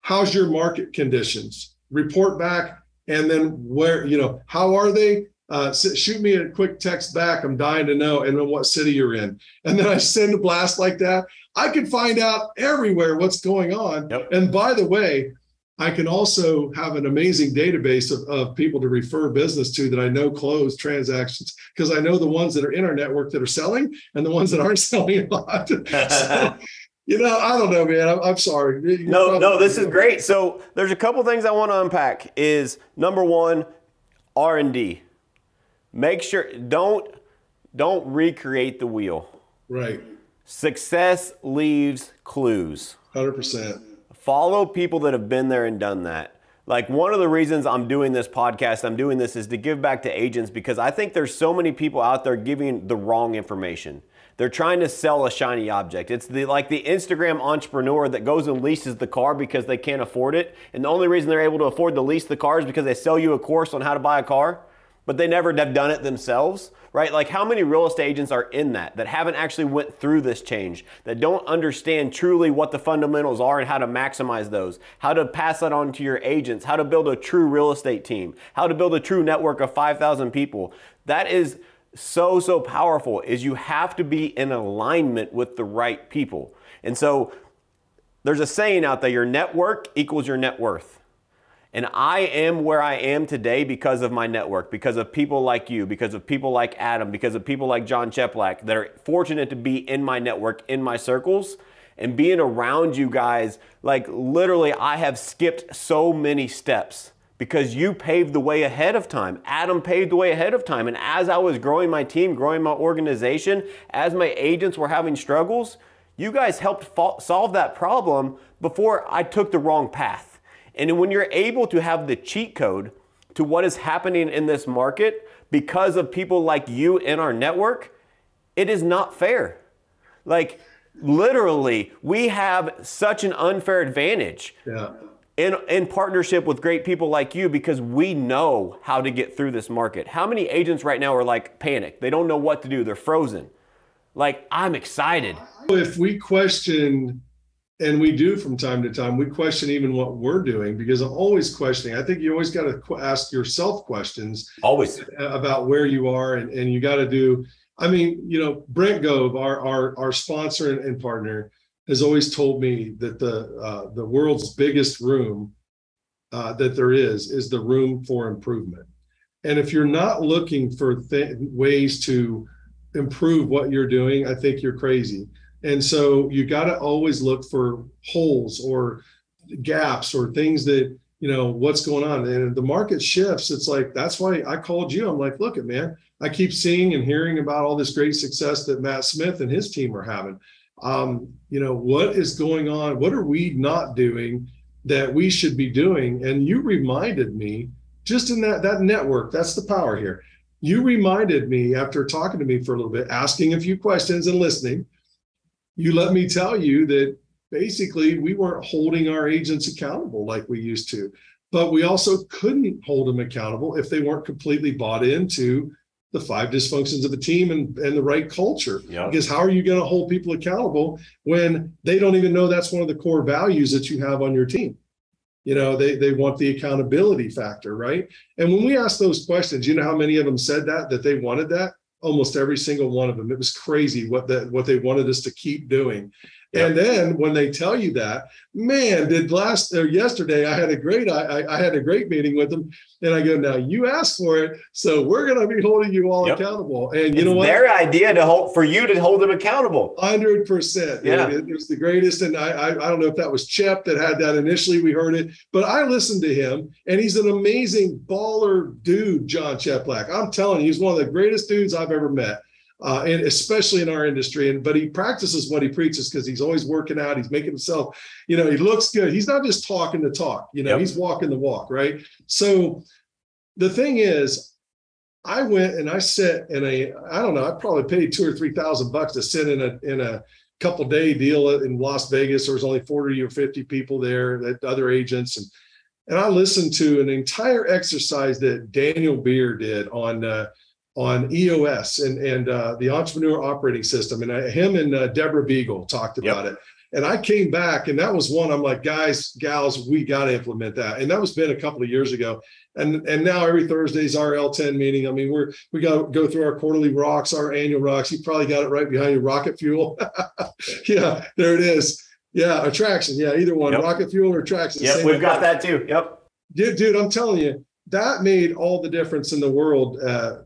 how's your market conditions? Report back. And then where, you know, how are they? uh, shoot me a quick text back. I'm dying to know, and then what city you're in. And then I send a blast like that. I can find out everywhere what's going on. Yep. And by the way, I can also have an amazing database of, of people to refer business to that I know close transactions because I know the ones that are in our network that are selling and the ones that aren't [laughs] selling a lot. so, [laughs] you know, I don't know, man. I'm, I'm sorry. You're no, probably, no, this is great. So there's a couple things I want to unpack. Is number one, R and D Make sure don't don't recreate the wheel. Right. Success leaves clues. 100%. Follow people that have been there and done that. Like one of the reasons I'm doing this podcast, I'm doing this is to give back to agents because I think there's so many people out there giving the wrong information. They're trying to sell a shiny object. It's the like the Instagram entrepreneur that goes and leases the car because they can't afford it. And the only reason they're able to afford to lease the car is because they sell you a course on how to buy a car but they never have done it themselves, right? Like how many real estate agents are in that that haven't actually went through this change, that don't understand truly what the fundamentals are and how to maximize those, how to pass that on to your agents, how to build a true real estate team, how to build a true network of 5,000 people. That is so so powerful is you have to be in alignment with the right people. And so there's a saying out there your network equals your net worth. And I am where I am today because of my network, because of people like you, because of people like Adam, because of people like Jon Cheplak that are fortunate to be in my network, in my circles, and being around you guys. Like literally, I have skipped so many steps because you paved the way ahead of time. Adam paved the way ahead of time. And as I was growing my team, growing my organization, as my agents were having struggles, you guys helped solve that problem before I took the wrong path. And when you're able to have the cheat code to what is happening in this market because of people like you in our network, it is not fair. Like, literally, we have such an unfair advantage. Yeah. In, in partnership with great people like you because we know how to get through this market. How many agents right now are like panicked? They don't know what to do. They're frozen. Like, I'm excited. If we question and we do from time to time. We question even what we're doing because i'm always questioning. I think you always got to ask yourself questions always. about where you are and, and you got to do i mean you know brent gove our our, our sponsor and, and partner has always told me that the uh, the world's biggest room uh, that there is is the room for improvement. And if you're not looking for th- ways to improve what you're doing i think you're crazy and so you got to always look for holes or gaps or things that, you know, what's going on. And the market shifts. It's like, that's why I called you. I'm like, look at man, I keep seeing and hearing about all this great success that Matt Smith and his team are having. Um, you know, what is going on? What are we not doing that we should be doing? And you reminded me just in that that network, that's the power here. You reminded me after talking to me for a little bit, asking a few questions and listening you let me tell you that basically we weren't holding our agents accountable like we used to but we also couldn't hold them accountable if they weren't completely bought into the five dysfunctions of a team and, and the right culture yep. because how are you going to hold people accountable when they don't even know that's one of the core values that you have on your team You know, they they want the accountability factor, right? And when we asked those questions, you know how many of them said that that they wanted that? Almost every single one of them. It was crazy what that what they wanted us to keep doing. And then when they tell you that, man, did last or yesterday I had a great I, I had a great meeting with them, and I go, now you asked for it, so we're going to be holding you all yep. accountable. And you it's know what? Their idea to hold for you to hold them accountable. Hundred percent. Yeah, it, it, was the greatest, and I, I I don't know if that was Chip that had that initially. We heard it, but I listened to him, and he's an amazing baller dude, Jon Cheplak. I'm telling you, he's one of the greatest dudes I've ever met uh, and especially in our industry. And but he practices what he preaches because he's always working out. He's making himself, you know, he looks good. He's not just talking the talk. You know, yep. he's walking the walk, right? So the thing is, I went and I sat in a, I don't know, I probably paid two or three thousand bucks to sit in a in a couple day deal in Las Vegas. There was only 40 or 50 people there, that other agents. And and I listened to an entire exercise that Daniel Beer did on uh, on EOS and and uh, the Entrepreneur Operating System, and I, him and uh, Deborah Beagle talked about yep. it. And I came back, and that was one. I'm like, guys, gals, we got to implement that. And that was been a couple of years ago. And and now every Thursday's our L10 meeting. I mean, we're we got to go through our quarterly rocks, our annual rocks. You probably got it right behind you, rocket fuel. [laughs] yeah, there it is. Yeah, attraction. Yeah, either one, yep. rocket fuel or attraction. Yep, we've got that too. Yep. Dude, dude, I'm telling you, that made all the difference in the world. Uh,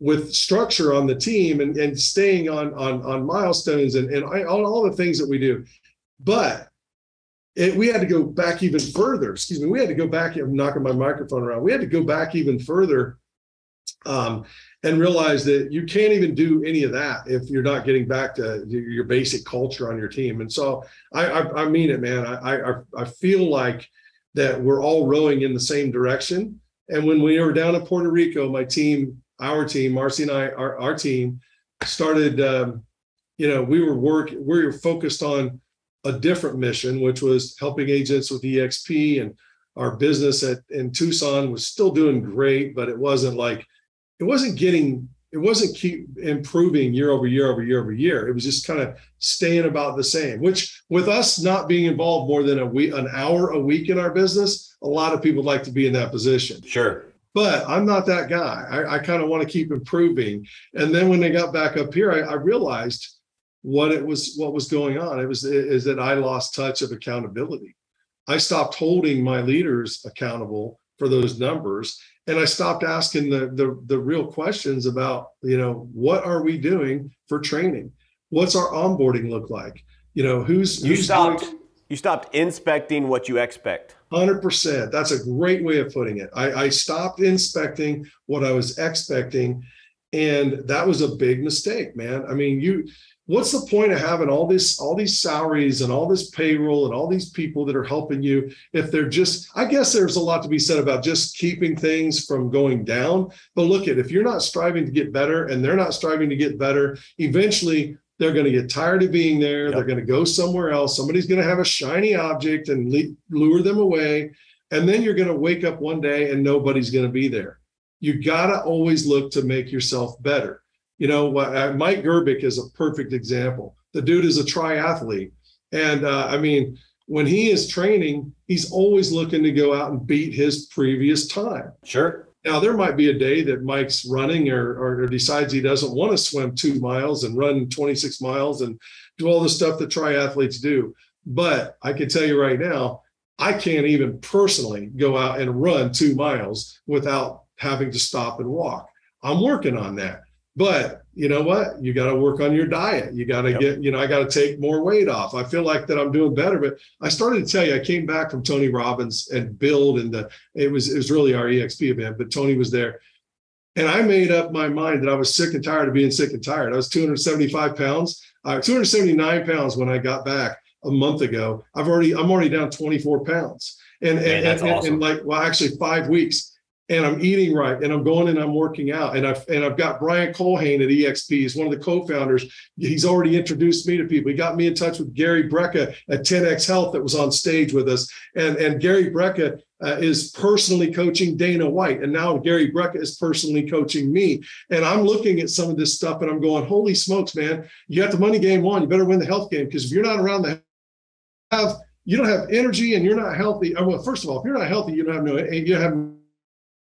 with structure on the team and, and staying on on on milestones and, and all, all the things that we do. But it, we had to go back even further excuse me we had to go back i'm knocking my microphone around we had to go back even further um, and realize that you can't even do any of that if you're not getting back to your basic culture on your team. And so i i, I mean it man. I, I i feel like that we're all rowing in the same direction. And when we were down in puerto rico my team our team, Marsee and I, our, our team started, um, you know, we were work, we were focused on a different mission, which was helping agents with EXP and our business at in Tucson was still doing great, but it wasn't like, it wasn't getting, it wasn't keep improving year over year over year over year. It was just kind of staying about the same, which with us not being involved more than a week, an hour a week in our business, a lot of people like to be in that position. Sure but I'm not that guy. I, I kind of want to keep improving. And then when they got back up here, I, I, realized what it was, what was going on. It was is that I lost touch of accountability. I stopped holding my leaders accountable for those numbers, and I stopped asking the the, the real questions about you know what are we doing for training? What's our onboarding look like? You know who's you who's stopped. Doing, you stopped inspecting what you expect. 100%. That's a great way of putting it. I, I stopped inspecting what I was expecting. And that was a big mistake, man. I mean, you what's the point of having all this all these salaries and all this payroll and all these people that are helping you if they're just i guess there's a lot to be said about just keeping things from going down but look at if you're not striving to get better and they're not striving to get better eventually they're going to get tired of being there. Yep. They're going to go somewhere else. Somebody's going to have a shiny object and le- lure them away. And then you're going to wake up one day and nobody's going to be there. You got to always look to make yourself better. You know, uh, Mike Gerbic is a perfect example. The dude is a triathlete. And uh, I mean, when he is training, he's always looking to go out and beat his previous time. Sure. Now, there might be a day that Mike's running or, or, or, decides he doesn't want to swim two miles and run 26 miles and do all the stuff that triathletes do. But I can tell you right now, I can't even personally go out and run two miles without having to stop and walk. I'm working on that. But you know what? You got to work on your diet. You got to yep. get, you know, I got to take more weight off. I feel like that I'm doing better. But I started to tell you, I came back from Tony Robbins and Build, and the it was it was really our EXP event, but Tony was there. And I made up my mind that I was sick and tired of being sick and tired. I was 275 pounds, uh, 279 pounds when I got back a month ago. I've already, I'm already down 24 pounds. And, Man, and, and, awesome. and like, well, actually five weeks and I'm eating right and I'm going and I'm working out. And I've and I've got Brian Colhane at EXP. He's one of the co-founders. He's already introduced me to people. He got me in touch with Gary Brecka at 10X Health that was on stage with us. And, and Gary Brecka uh, is personally coaching Dana White. And now Gary Brecka is personally coaching me. And I'm looking at some of this stuff and I'm going, holy smokes, man, you got the money game won. You better win the health game because if you're not around the have you don't have energy and you're not healthy. Uh, well, first of all, if you're not healthy, you don't have no, you have,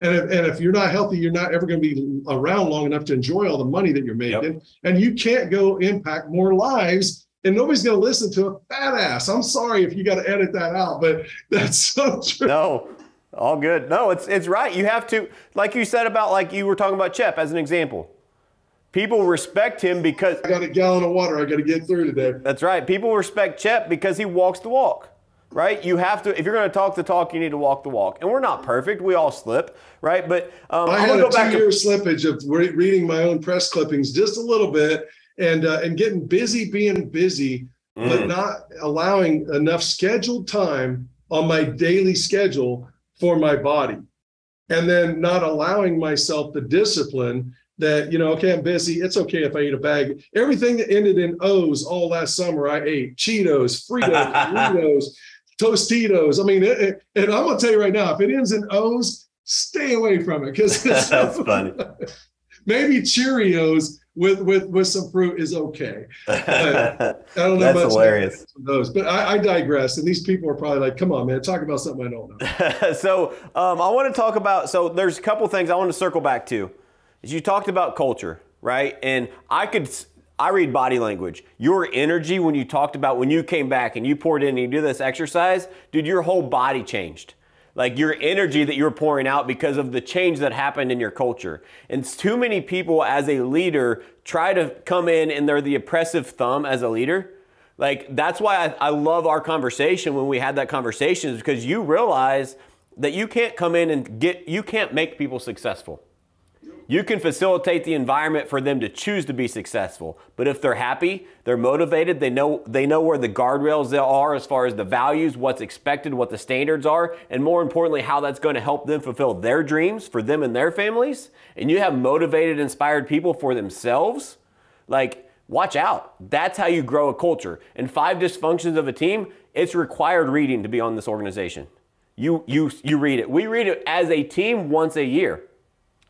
and if, and if you're not healthy, you're not ever going to be around long enough to enjoy all the money that you're making. Yep. And you can't go impact more lives and nobody's going to listen to a fat ass. I'm sorry if you got to edit that out, but [laughs] that's so true. No, all good. No, it's it's right. You have to, like you said about like you were talking about Chep as an example. People respect him because I got a gallon of water I got to get through today. That's right. People respect Chep because he walks the walk. Right? You have to. If you're going to talk the talk, you need to walk the walk. And we're not perfect. We all slip, right? But um, I had a two-year to- slippage of re- reading my own press clippings just a little bit, and uh, and getting busy, being busy, mm. but not allowing enough scheduled time on my daily schedule for my body, and then not allowing myself the discipline that you know okay i'm busy it's okay if i eat a bag everything that ended in o's all last summer i ate cheetos fritos [laughs] Doritos, tostitos. I mean it, it, and i'm gonna tell you right now if it ends in o's stay away from it because [laughs] that's funny. [laughs] Maybe cheerios with with with some fruit is okay but i don't [laughs] know that's hilarious. those but I, I, digress and these people are probably like come on man talk about something i don't know. So um, i want to talk about so there's a couple things i want to circle back to. Is you talked about culture, right? And I could I read body language. Your energy when you talked about when you came back and you poured in and you do this exercise, dude, your whole body changed. Like your energy that you're pouring out because of the change that happened in your culture. And too many people as a leader try to come in and they're the oppressive thumb as a leader. Like that's why I, I love our conversation when we had that conversation is because you realize that you can't come in and get you can't make people successful. You can facilitate the environment for them to choose to be successful. But if they're happy, they're motivated, they know they know where the guardrails are as far as the values, what's expected, what the standards are, and more importantly, how that's going to help them fulfill their dreams for them and their families, and you have motivated, inspired people for themselves, like watch out. That's how you grow a culture. And five dysfunctions of a team, it's required reading to be on this organization. You you you read it. We read it as a team once a year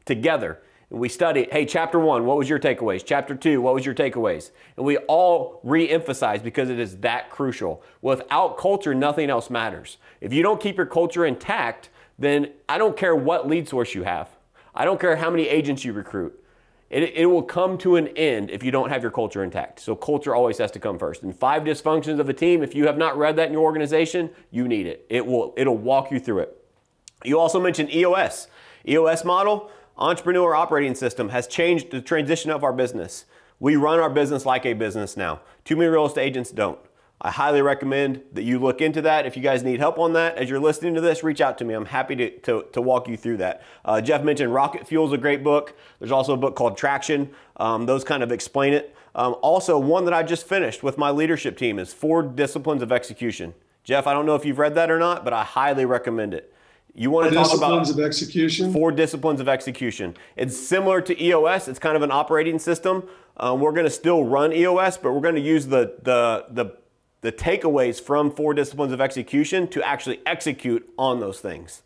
together and we study, hey, chapter one, what was your takeaways? Chapter two, what was your takeaways? And we all re emphasize because it is that crucial. Without culture, nothing else matters. If you don't keep your culture intact, then I don't care what lead source you have, I don't care how many agents you recruit. It, it will come to an end if you don't have your culture intact. So, culture always has to come first. And five dysfunctions of a team, if you have not read that in your organization, you need it. It will, it'll walk you through it. You also mentioned EOS. EOS model, Entrepreneur Operating System has changed the transition of our business. We run our business like a business now. Too many real estate agents don't. I highly recommend that you look into that. If you guys need help on that, as you're listening to this, reach out to me. I'm happy to, to, to walk you through that. Uh, Jeff mentioned Rocket Fuel is a great book. There's also a book called Traction. Um, those kind of explain it. Um, also, one that I just finished with my leadership team is Four Disciplines of Execution. Jeff, I don't know if you've read that or not, but I highly recommend it. You want to talk about disciplines of execution? Four disciplines of execution. It's similar to EOS. It's kind of an operating system. Um, we're going to still run EOS, but we're going to use the the the the takeaways from four disciplines of execution to actually execute on those things.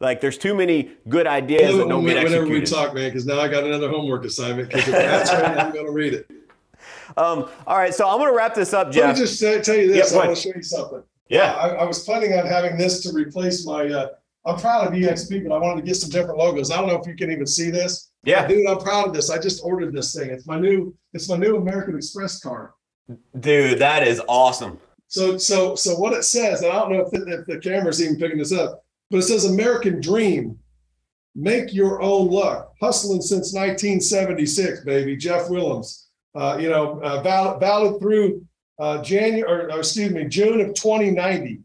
Like there's too many good ideas that don't get executed. Whenever we talk, man, because now I got another homework assignment. Because if that's right, I'm going to read it. Um, all right, so I'm going to wrap this up, Jeff. Let me just say, tell you this. Yep, I want to show you something. Yeah, I, I, was planning on having this to replace my uh, I'm proud of EXP, but I wanted to get some different logos. I don't know if you can even see this. Yeah, dude, I'm proud of this. I just ordered this thing. It's my new, it's my new American Express card. Dude, that is awesome. So, so, so what it says, and I don't know if the, if the camera's even picking this up, but it says American Dream, make your own luck. Hustling since 1976, baby. Jeff Wilhems. Uh, you know, uh, valid, valid through uh, January, or, or excuse me, June of 2090.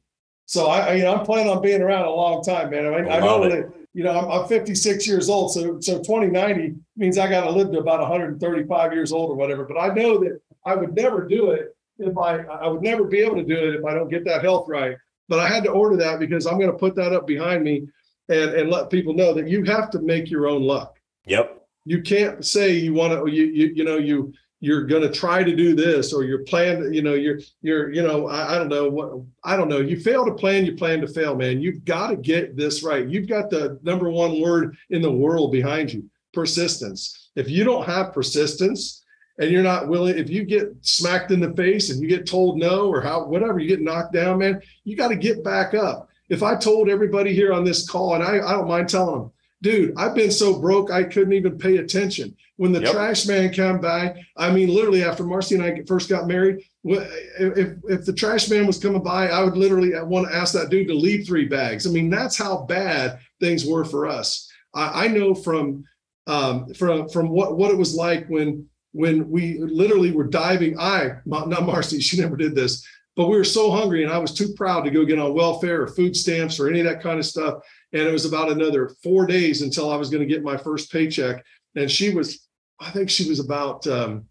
So I, you know, I'm planning on being around a long time, man. I, I know that, you know, I'm, I'm 56 years old. So, so 2090 means I got to live to about 135 years old or whatever. But I know that I would never do it if I, I would never be able to do it if I don't get that health right. But I had to order that because I'm going to put that up behind me and, and let people know that you have to make your own luck. Yep. You can't say you want to, you, you, you know, you, you're going to try to do this or you're plan you know you're you're you know I, I, don't know what i don't know. You fail to plan you plan to fail man. You've got to get this right. You've got the number one word in the world behind you persistence. If you don't have persistence and you're not willing, if you get smacked in the face and you get told no or how whatever, you get knocked down, man, you got to get back up. If I told everybody here on this call, and I, I don't mind telling them, dude, I've been so broke I couldn't even pay attention. When the yep. trash man came by, I mean, literally after Marsee and I first got married, if if the trash man was coming by, I would literally want to ask that dude to leave three bags. I mean, that's how bad things were for us. I, I know from um, from from what what it was like when when we literally were diving. I not Marsee, [laughs] she never did this, but we were so hungry, and I was too proud to go get on welfare or food stamps or any of that kind of stuff. And it was about another four days until I was going to get my first paycheck. And she was, I think she was about um,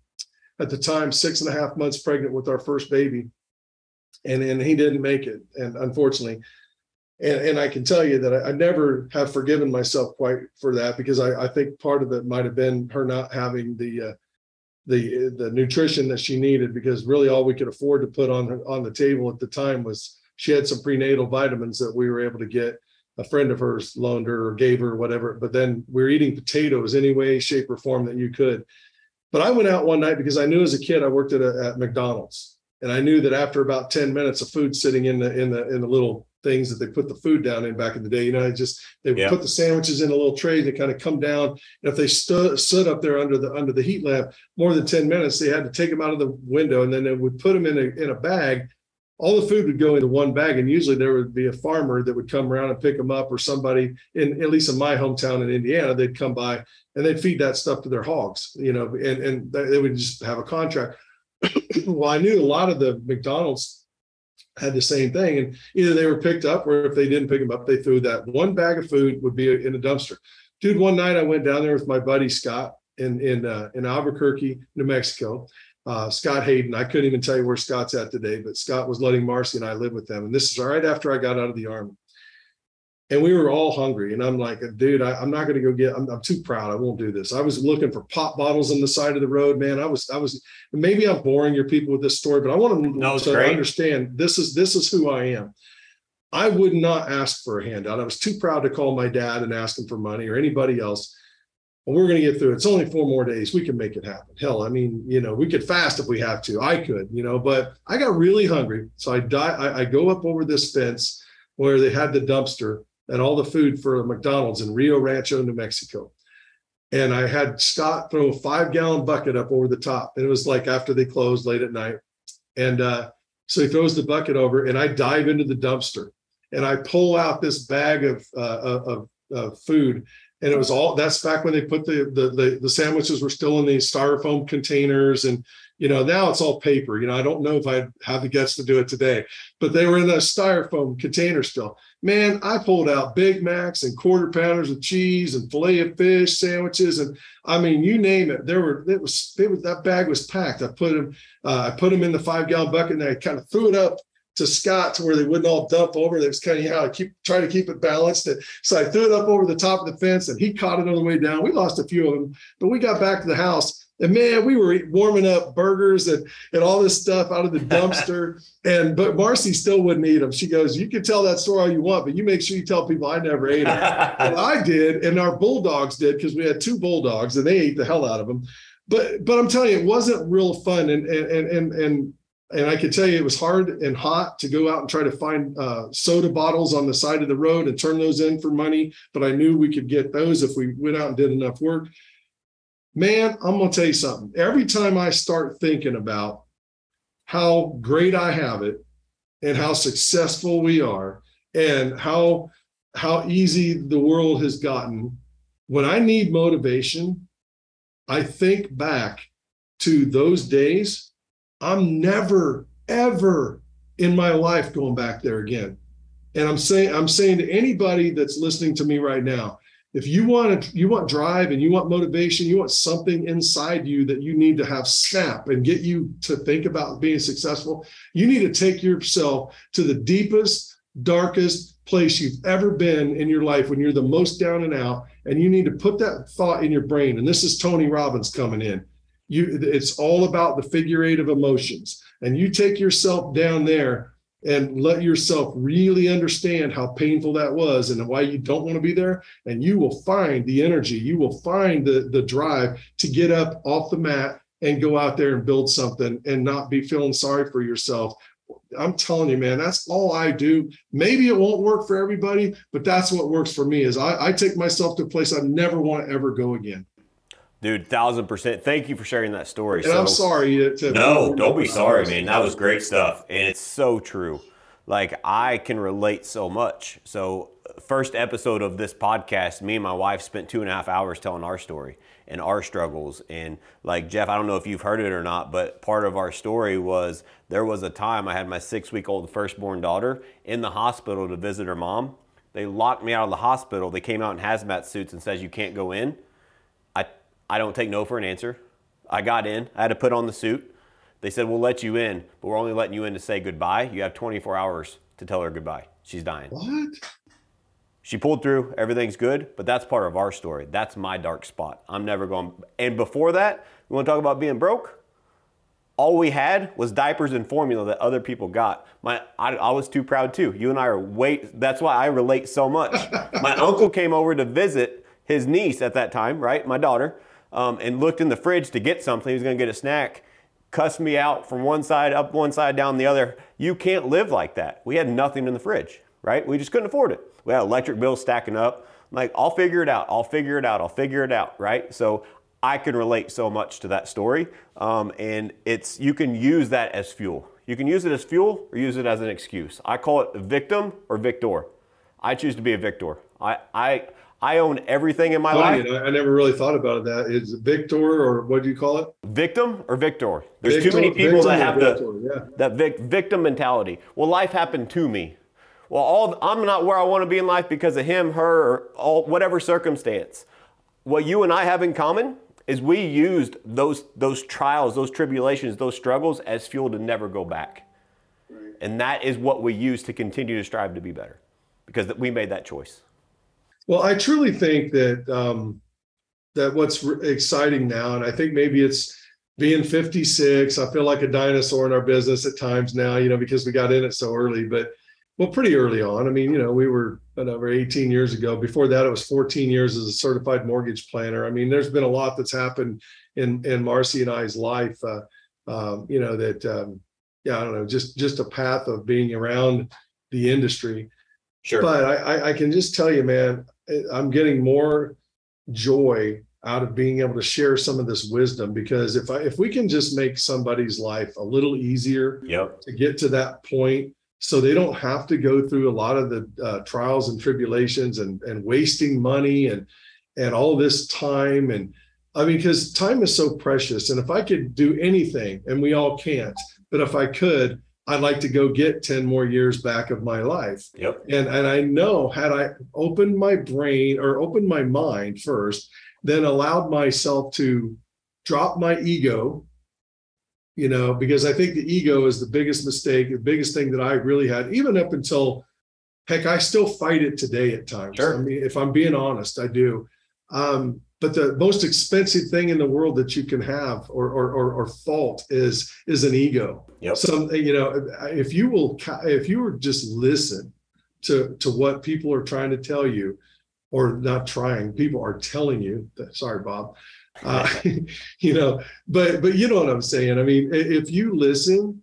at the time six and a half months pregnant with our first baby, and and he didn't make it, and unfortunately. And, and I can tell you that I, I never have forgiven myself quite for that because I, I think part of it might have been her not having the uh, the the nutrition that she needed because really all we could afford to put on on the table at the time was she had some prenatal vitamins that we were able to get a friend of hers loaned her or gave her whatever. But then we're eating potatoes any way, shape, or form that you could. But I went out one night because I knew as a kid I worked at a, at McDonald's, and I knew that after about ten minutes of food sitting in the in the in the little things that they put the food down in back in the day, you know, I just they would yeah. put the sandwiches in a little tray. They kind of come down, and if they stood stood up there under the under the heat lamp more than ten minutes, they had to take them out of the window, and then they would put them in a in a bag all the food would go into one bag and usually there would be a farmer that would come around and pick them up or somebody in at least in my hometown in indiana they'd come by and they'd feed that stuff to their hogs you know and, and they would just have a contract [coughs] well i knew a lot of the mcdonald's had the same thing and either they were picked up or if they didn't pick them up they threw that one bag of food would be in a dumpster dude one night i went down there with my buddy scott in in uh, in albuquerque new mexico uh, Scott Hayden. I couldn't even tell you where Scott's at today, but Scott was letting Marsee and I live with them. And this is right after I got out of the army. And we were all hungry. And I'm like, dude, I, am not going to go get, I'm, I'm, too proud. I won't do this. I was looking for pop bottles on the side of the road, man. I was, I was, maybe I'm boring your people with this story, but I want them no, to great. understand this is, this is who I am. I would not ask for a handout. I was too proud to call my dad and ask him for money or anybody else And we're going to get through it. It's only four more days. We can make it happen. Hell, I mean, you know, we could fast if we have to. I could, you know, but I got really hungry. So I die. I, I go up over this fence where they had the dumpster and all the food for McDonald's in Rio Rancho, New Mexico. And I had Scott throw a five gallon bucket up over the top. And it was like after they closed late at night. And uh, so he throws the bucket over and I dive into the dumpster and I pull out this bag of, uh, of, of food and it was all that's back when they put the, the the the, sandwiches were still in these styrofoam containers and you know now it's all paper you know i don't know if i'd have the guts to do it today but they were in a styrofoam container still man i pulled out big macs and quarter pounders of cheese and filet of fish sandwiches and i mean you name it there were it was it was that bag was packed i put them uh, i put them in the five gallon bucket and i kind of threw it up to Scott to where they wouldn't all dump over. That was kind of how I keep try to keep it balanced. So I threw it up over the top of the fence and he caught it on the way down. We lost a few of them, but we got back to the house. And man, we were warming up burgers and, and all this stuff out of the [laughs] dumpster. and but Marsee still wouldn't eat them. She goes, You can tell that story all you want, but you make sure you tell people I never ate them. [laughs] and I did, and our bulldogs did because we had two bulldogs and they ate the hell out of them. But but I'm telling you, it wasn't real fun. And and and and and I can tell you it was hard and hot to go out and try to find uh, soda bottles on the side of the road and turn those in for money. But I knew we could get those if we went out and did enough work. Man, I'm going to tell you something. Every time I start thinking about how great I have it and how successful we are and how how easy the world has gotten, when I need motivation, I think back to those days I'm never, ever in my life going back there again. And I'm saying, I'm saying to anybody that's listening to me right now, if you want to, you want drive and you want motivation, you want something inside you that you need to have snap and get you to think about being successful, you need to take yourself to the deepest, darkest place you've ever been in your life when you're the most down and out. And you need to put that thought in your brain. And this is Tony Robbins coming in you it's all about the figure eight of emotions and you take yourself down there and let yourself really understand how painful that was and why you don't want to be there and you will find the energy you will find the the drive to get up off the mat and go out there and build something and not be feeling sorry for yourself. I'm telling you, man, that's all I do. Maybe it won't work for everybody, but that's what works for me. Is I, I take myself to a place I never want to ever go again. Dude, thousand percent. Thank you for sharing that story. And so, I'm sorry. To, no, don't be sorry, man. That was great stuff, and it's so true. Like I can relate so much. So, uh, first episode of this podcast, me and my wife spent two and a half hours telling our story and our struggles. And like Jeff, I don't know if you've heard it or not, but part of our story was there was a time I had my six week old firstborn daughter in the hospital to visit her mom. They locked me out of the hospital. They came out in hazmat suits and says you can't go in. I don't take no for an answer. I got in. I had to put on the suit. They said we'll let you in, but we're only letting you in to say goodbye. You have 24 hours to tell her goodbye. She's dying. What? She pulled through, everything's good, but that's part of our story. That's my dark spot. I'm never going. And before that, we want to talk about being broke? All we had was diapers and formula that other people got. My, I, I was too proud too. You and I are way. That's why I relate so much. [laughs] my uncle came over to visit his niece at that time, right, my daughter, um, and looked in the fridge to get something. He was going to get a snack. Cussed me out from one side up one side down the other. You can't live like that. We had nothing in the fridge, right? We just couldn't afford it we had electric bills stacking up. I'm like, I'll figure it out. I'll figure it out. I'll figure it out. Right. So I can relate so much to that story. Um, and it's, you can use that as fuel. You can use it as fuel or use it as an excuse. I call it victim or victor. I choose to be a victor. I, I, I own everything in my Funny, life. I never really thought about that. Is Victor or what do you call it? Victim or Victor? There's victor, too many people that have the yeah. that vic, victim mentality. Well, life happened to me well, all, I'm not where I want to be in life because of him, her, or all, whatever circumstance. What you and I have in common is we used those, those trials, those tribulations, those struggles as fuel to never go back. Right. And that is what we use to continue to strive to be better because we made that choice. Well, I truly think that um, that what's exciting now, and I think maybe it's being 56. I feel like a dinosaur in our business at times now, you know, because we got in it so early. But well, pretty early on. I mean, you know, we were over 18 years ago. Before that, it was 14 years as a certified mortgage planner. I mean, there's been a lot that's happened in in Marsee and I's life. Uh, um, you know that, um, yeah, I don't know, just just a path of being around the industry. Sure. But I, I can just tell you, man, I'm getting more joy out of being able to share some of this wisdom because if I if we can just make somebody's life a little easier yep. to get to that point so they don't have to go through a lot of the uh, trials and tribulations and and wasting money and and all this time and I mean because time is so precious and if I could do anything and we all can't but if I could I'd like to go get 10 more years back of my life. Yep. And and I know had I opened my brain or opened my mind first, then allowed myself to drop my ego you know, because I think the ego is the biggest mistake, the biggest thing that I really had, even up until heck, I still fight it today at times. Sure. I mean, if I'm being honest, I do. Um, but the most expensive thing in the world that you can have or or or, or fault is is an ego. Yep. So you know, if you will, if you were just listen to to what people are trying to tell you, or not trying, people are telling you. [laughs] Sorry, Bob uh, [laughs] you know but but you know what i'm saying i mean if you listen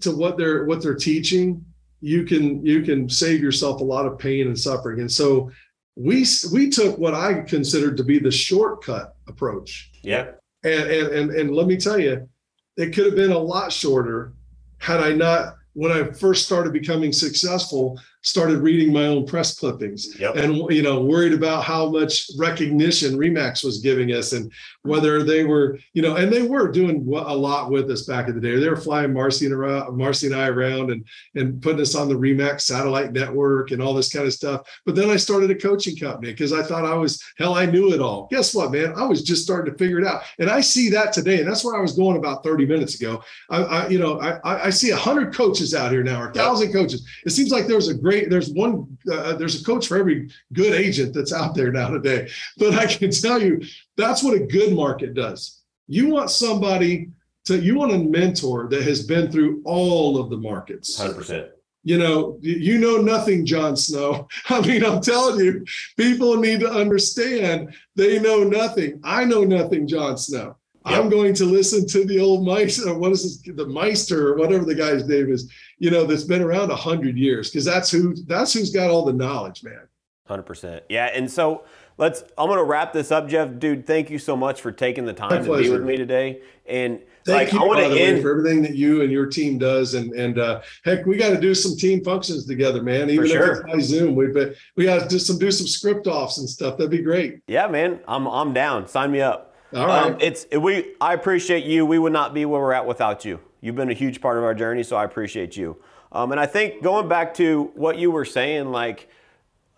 to what they're what they're teaching you can you can save yourself a lot of pain and suffering and so we we took what i considered to be the shortcut approach. Yeah. And and and, and let me tell you it could have been a lot shorter had i not when i first started becoming successful started reading my own press clippings yep. and you know worried about how much recognition remax was giving us and whether they were you know and they were doing a lot with us back in the day. They were flying Marsee and around Marsee and i around and and putting us on the remax satellite network and all this kind of stuff. But then i started a coaching company because i thought i was hell i knew it all. Guess what man? I was just starting to figure it out. And i see that today and that's where i was going about 30 minutes ago. I, I you know i i see 100 coaches out here now or 1000 yep. coaches. It seems like there's a great great. There's one. Uh, there's a coach for every good agent that's out there now today. But I can tell you, that's what a good market does. You want somebody to. You want a mentor that has been through all of the markets. Hundred percent you know, you know nothing, Jon Snow. [laughs] I mean, I'm telling you, people need to understand they know nothing. I know nothing, Jon Snow. Yep. I'm going to listen to the old Meister, what is this, the Meister or whatever the guy's name is, you know, that's been around a hundred years because that's who that's who's got all the knowledge, man. Hundred percent. Yeah, and so let's. I'm going to wrap this up, Jeff. Dude, thank you so much for taking the time to be with me today. And thank like, you I want to end for everything that you and your team does. And and uh, heck, we got to do some team functions together, man. Even sure. if it's by Zoom, we but we got to do some do some script offs and stuff. That'd be great. Yeah, man. I'm I'm down. Sign me up. All right. Um, it's we. I appreciate you. We would not be where we're at without you. You've been a huge part of our journey, so I appreciate you. Um, and I think going back to what you were saying, like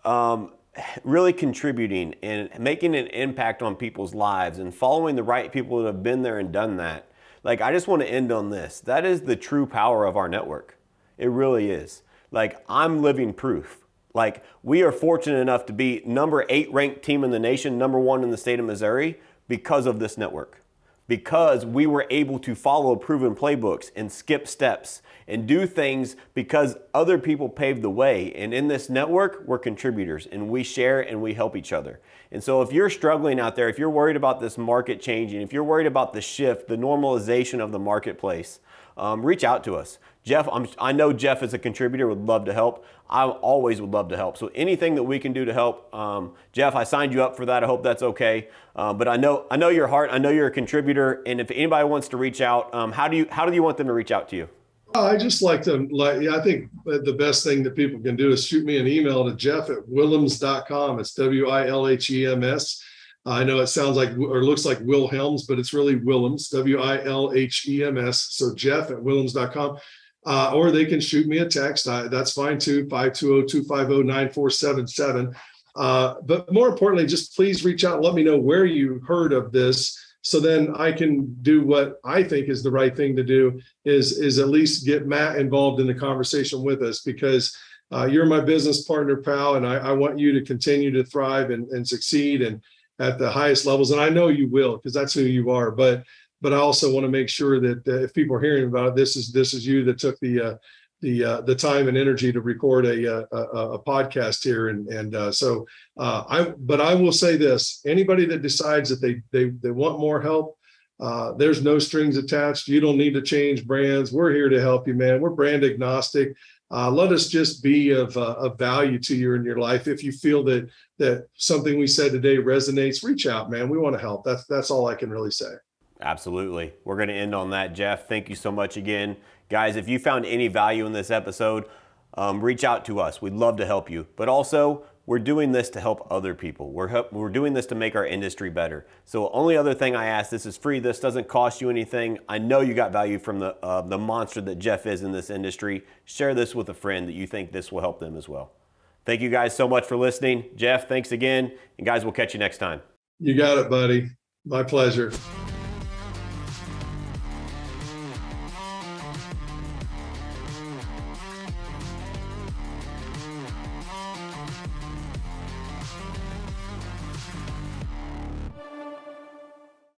um, really contributing and making an impact on people's lives and following the right people that have been there and done that. Like I just want to end on this. That is the true power of our network. It really is. Like I'm living proof. Like we are fortunate enough to be number eight ranked team in the nation, number one in the state of Missouri because of this network. Because we were able to follow proven playbooks and skip steps and do things because other people paved the way. And in this network, we're contributors and we share and we help each other. And so if you're struggling out there, if you're worried about this market changing, if you're worried about the shift, the normalization of the marketplace, um, reach out to us. Jeff, I'm, i know Jeff is a contributor, would love to help. I always would love to help. So anything that we can do to help, um, Jeff, I signed you up for that. I hope that's okay. Uh, but I know I know your heart. I know you're a contributor. And if anybody wants to reach out, um, how do you how do you want them to reach out to you? I just like to like. Yeah, I think the best thing that people can do is shoot me an email to Jeff at Wilhems.com. It's W I L H E M S. I know it sounds like or looks like Will Helms, but it's really Wilhems, W I L H E M S. So Jeff at Wilhems.com uh, or they can shoot me a text. I, that's fine too, 520-250-9477. Uh, but more importantly, just please reach out and let me know where you heard of this. So then I can do what I think is the right thing to do is, is at least get Matt involved in the conversation with us because uh, you're my business partner, pal, and I, I, want you to continue to thrive and, and succeed and at the highest levels. And I know you will because that's who you are. But but I also want to make sure that uh, if people are hearing about it, this is this is you that took the uh, the uh, the time and energy to record a uh, a, a podcast here, and and uh, so uh, I. But I will say this: anybody that decides that they they they want more help, there's no strings attached. You don't need to change brands. We're here to help you, man. We're brand agnostic. Let us just be of of value to you in your life. If you feel that that something we said today resonates, reach out, man. We want to help. That's that's all I can really say. Absolutely. We're going to end on that, Jeff. Thank you so much again. Guys, if you found any value in this episode, um, reach out to us. We'd love to help you. But also, we're doing this to help other people. We're, help, we're doing this to make our industry better. So only other thing I ask, this is free. This doesn't cost you anything. I know you got value from the, uh, the monster that Jeff is in this industry. Share this with a friend that you think this will help them as well. Thank you guys so much for listening. Jeff, thanks again. And guys, we'll catch you next time. You got it, buddy. My pleasure.